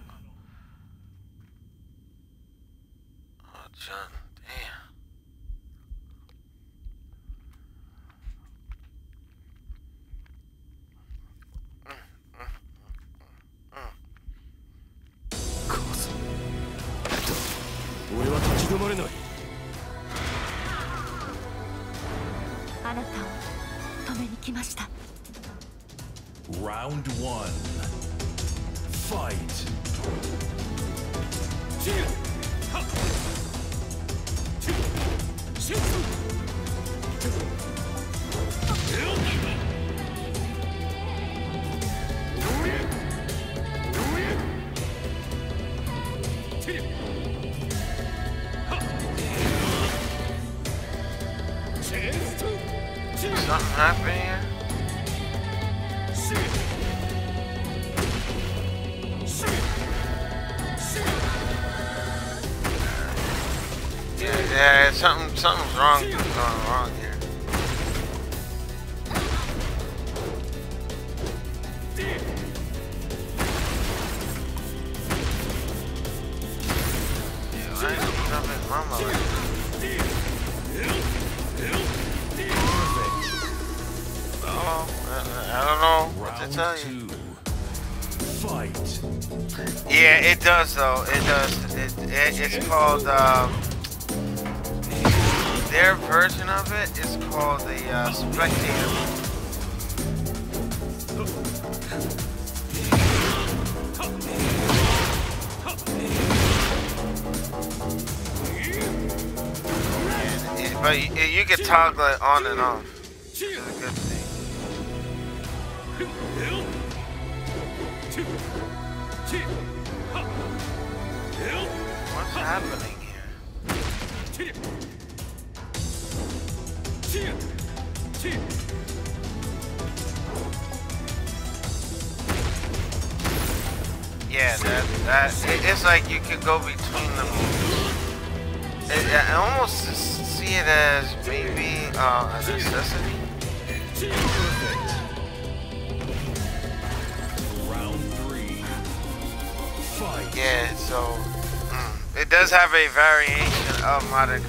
あなたを止めに来ました。Yeah, It's called, um, their version of it is called the uh, Spectator. But you, you can toggle it on and off. Happening here? Yeah, that that it, it's like you could go between the moves. It, I almost see it as maybe uh, a necessity. Round three. Fight. Yeah, it does have a variation of modern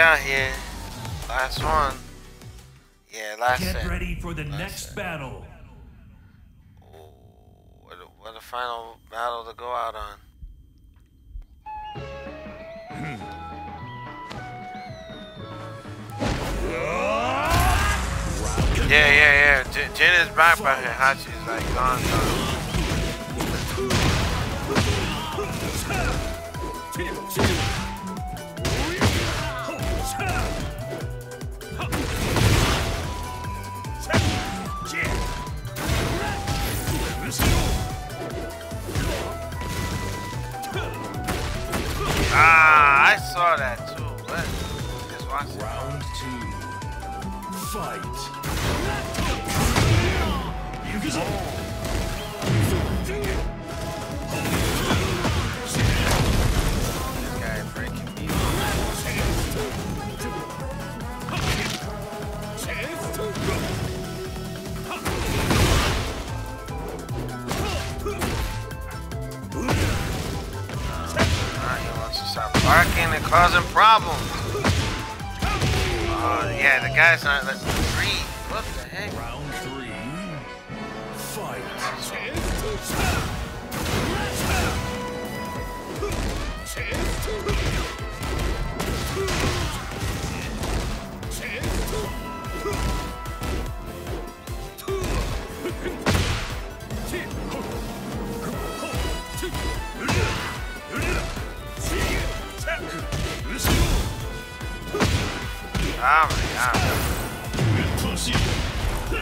got here. Last one. Yeah, last Get set. ready for the Last next set. battle. What a, what a final battle to go out on. Hmm. Yeah, yeah, yeah. J- Jin is back, but Hachi's like gone, gone. Ah, I saw that too. What? Just watch it. Round two. Fight. This causing problems. Oh, yeah, the guy's not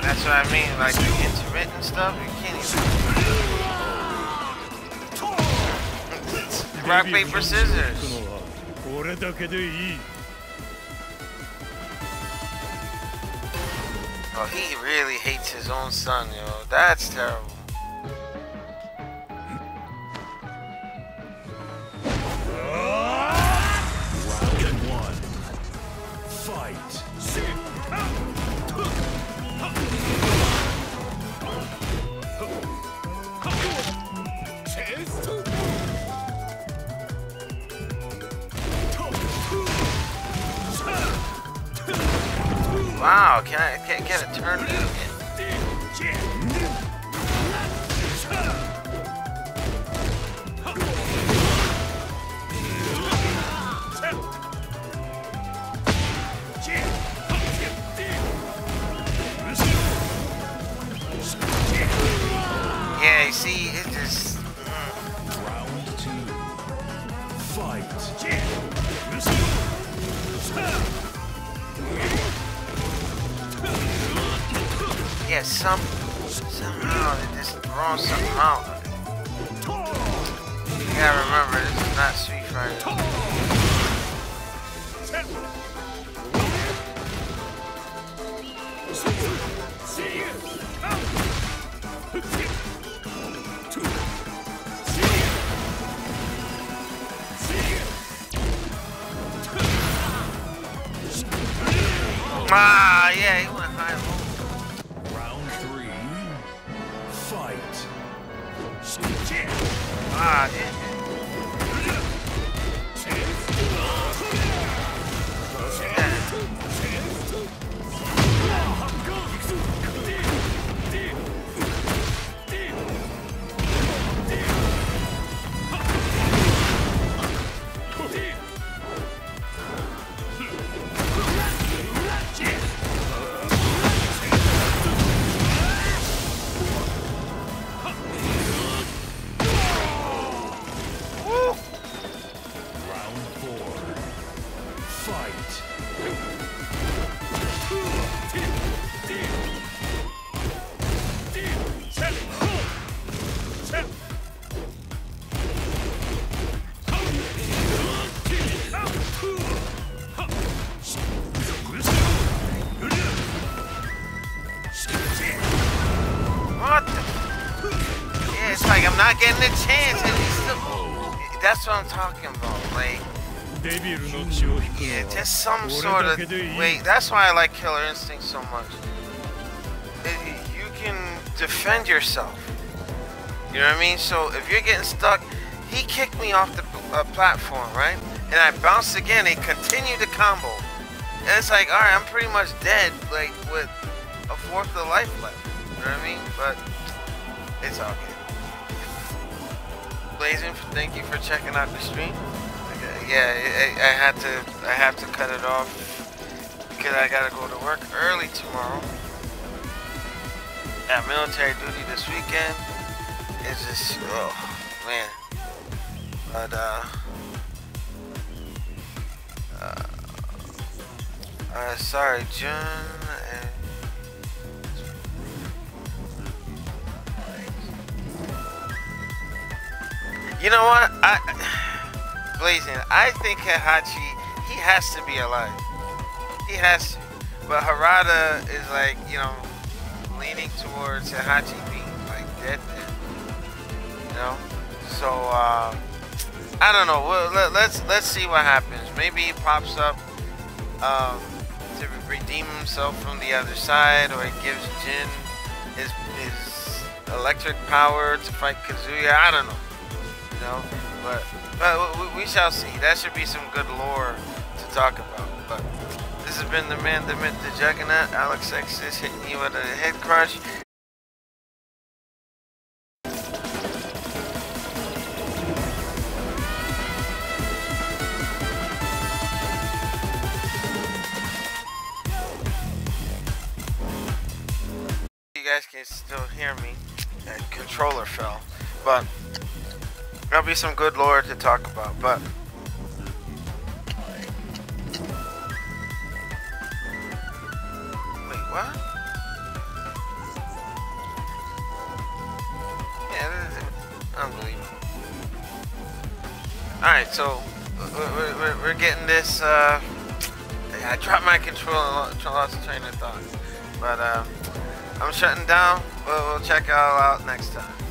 That's what I mean, like the intermittent stuff, you can't even... Rock, paper, scissors! Oh, he really hates his own son, yo. That's terrible. Can I can, get it turned Fight. Ah, sort of... Wait, that's why I like Killer Instinct so much. It, you can defend yourself. You know what I mean? So if you're getting stuck, he kicked me off the uh, platform, right? And I bounced again. He continued the combo. And it's like, all right, I'm pretty much dead, like with a fourth of life left. You know what I mean? But it's all good. Blazing, thank you for checking out the stream. Yeah, I, I had to, I have to cut it off because I gotta go to work early tomorrow. At military duty this weekend. It's just, oh man. But uh, uh, uh sorry, June. Uh, You know what? I Blazing, I think Heihachi, he has to be alive. He has to. But Harada is like, you know, leaning towards Heihachi being like dead. You know? So uh I don't know. Well, let, let's let's see what happens. Maybe he pops up um, to redeem himself from the other side, or he gives Jin his his electric power to fight Kazuya. I don't know you know. But Uh, but we, we shall see. That should be some good lore to talk about. But this has been the man, the myth, the juggernaut. Alex X is hitting you with a head crush. You guys can still hear me. That controller fell, but There'll be some good lore to talk about, but wait, what? Yeah, this is unbelievable. All right, so we're, we're, we're getting this. Uh, I dropped my controller, lost the train of thought, but uh, I'm shutting down. We'll, we'll check it all out next time.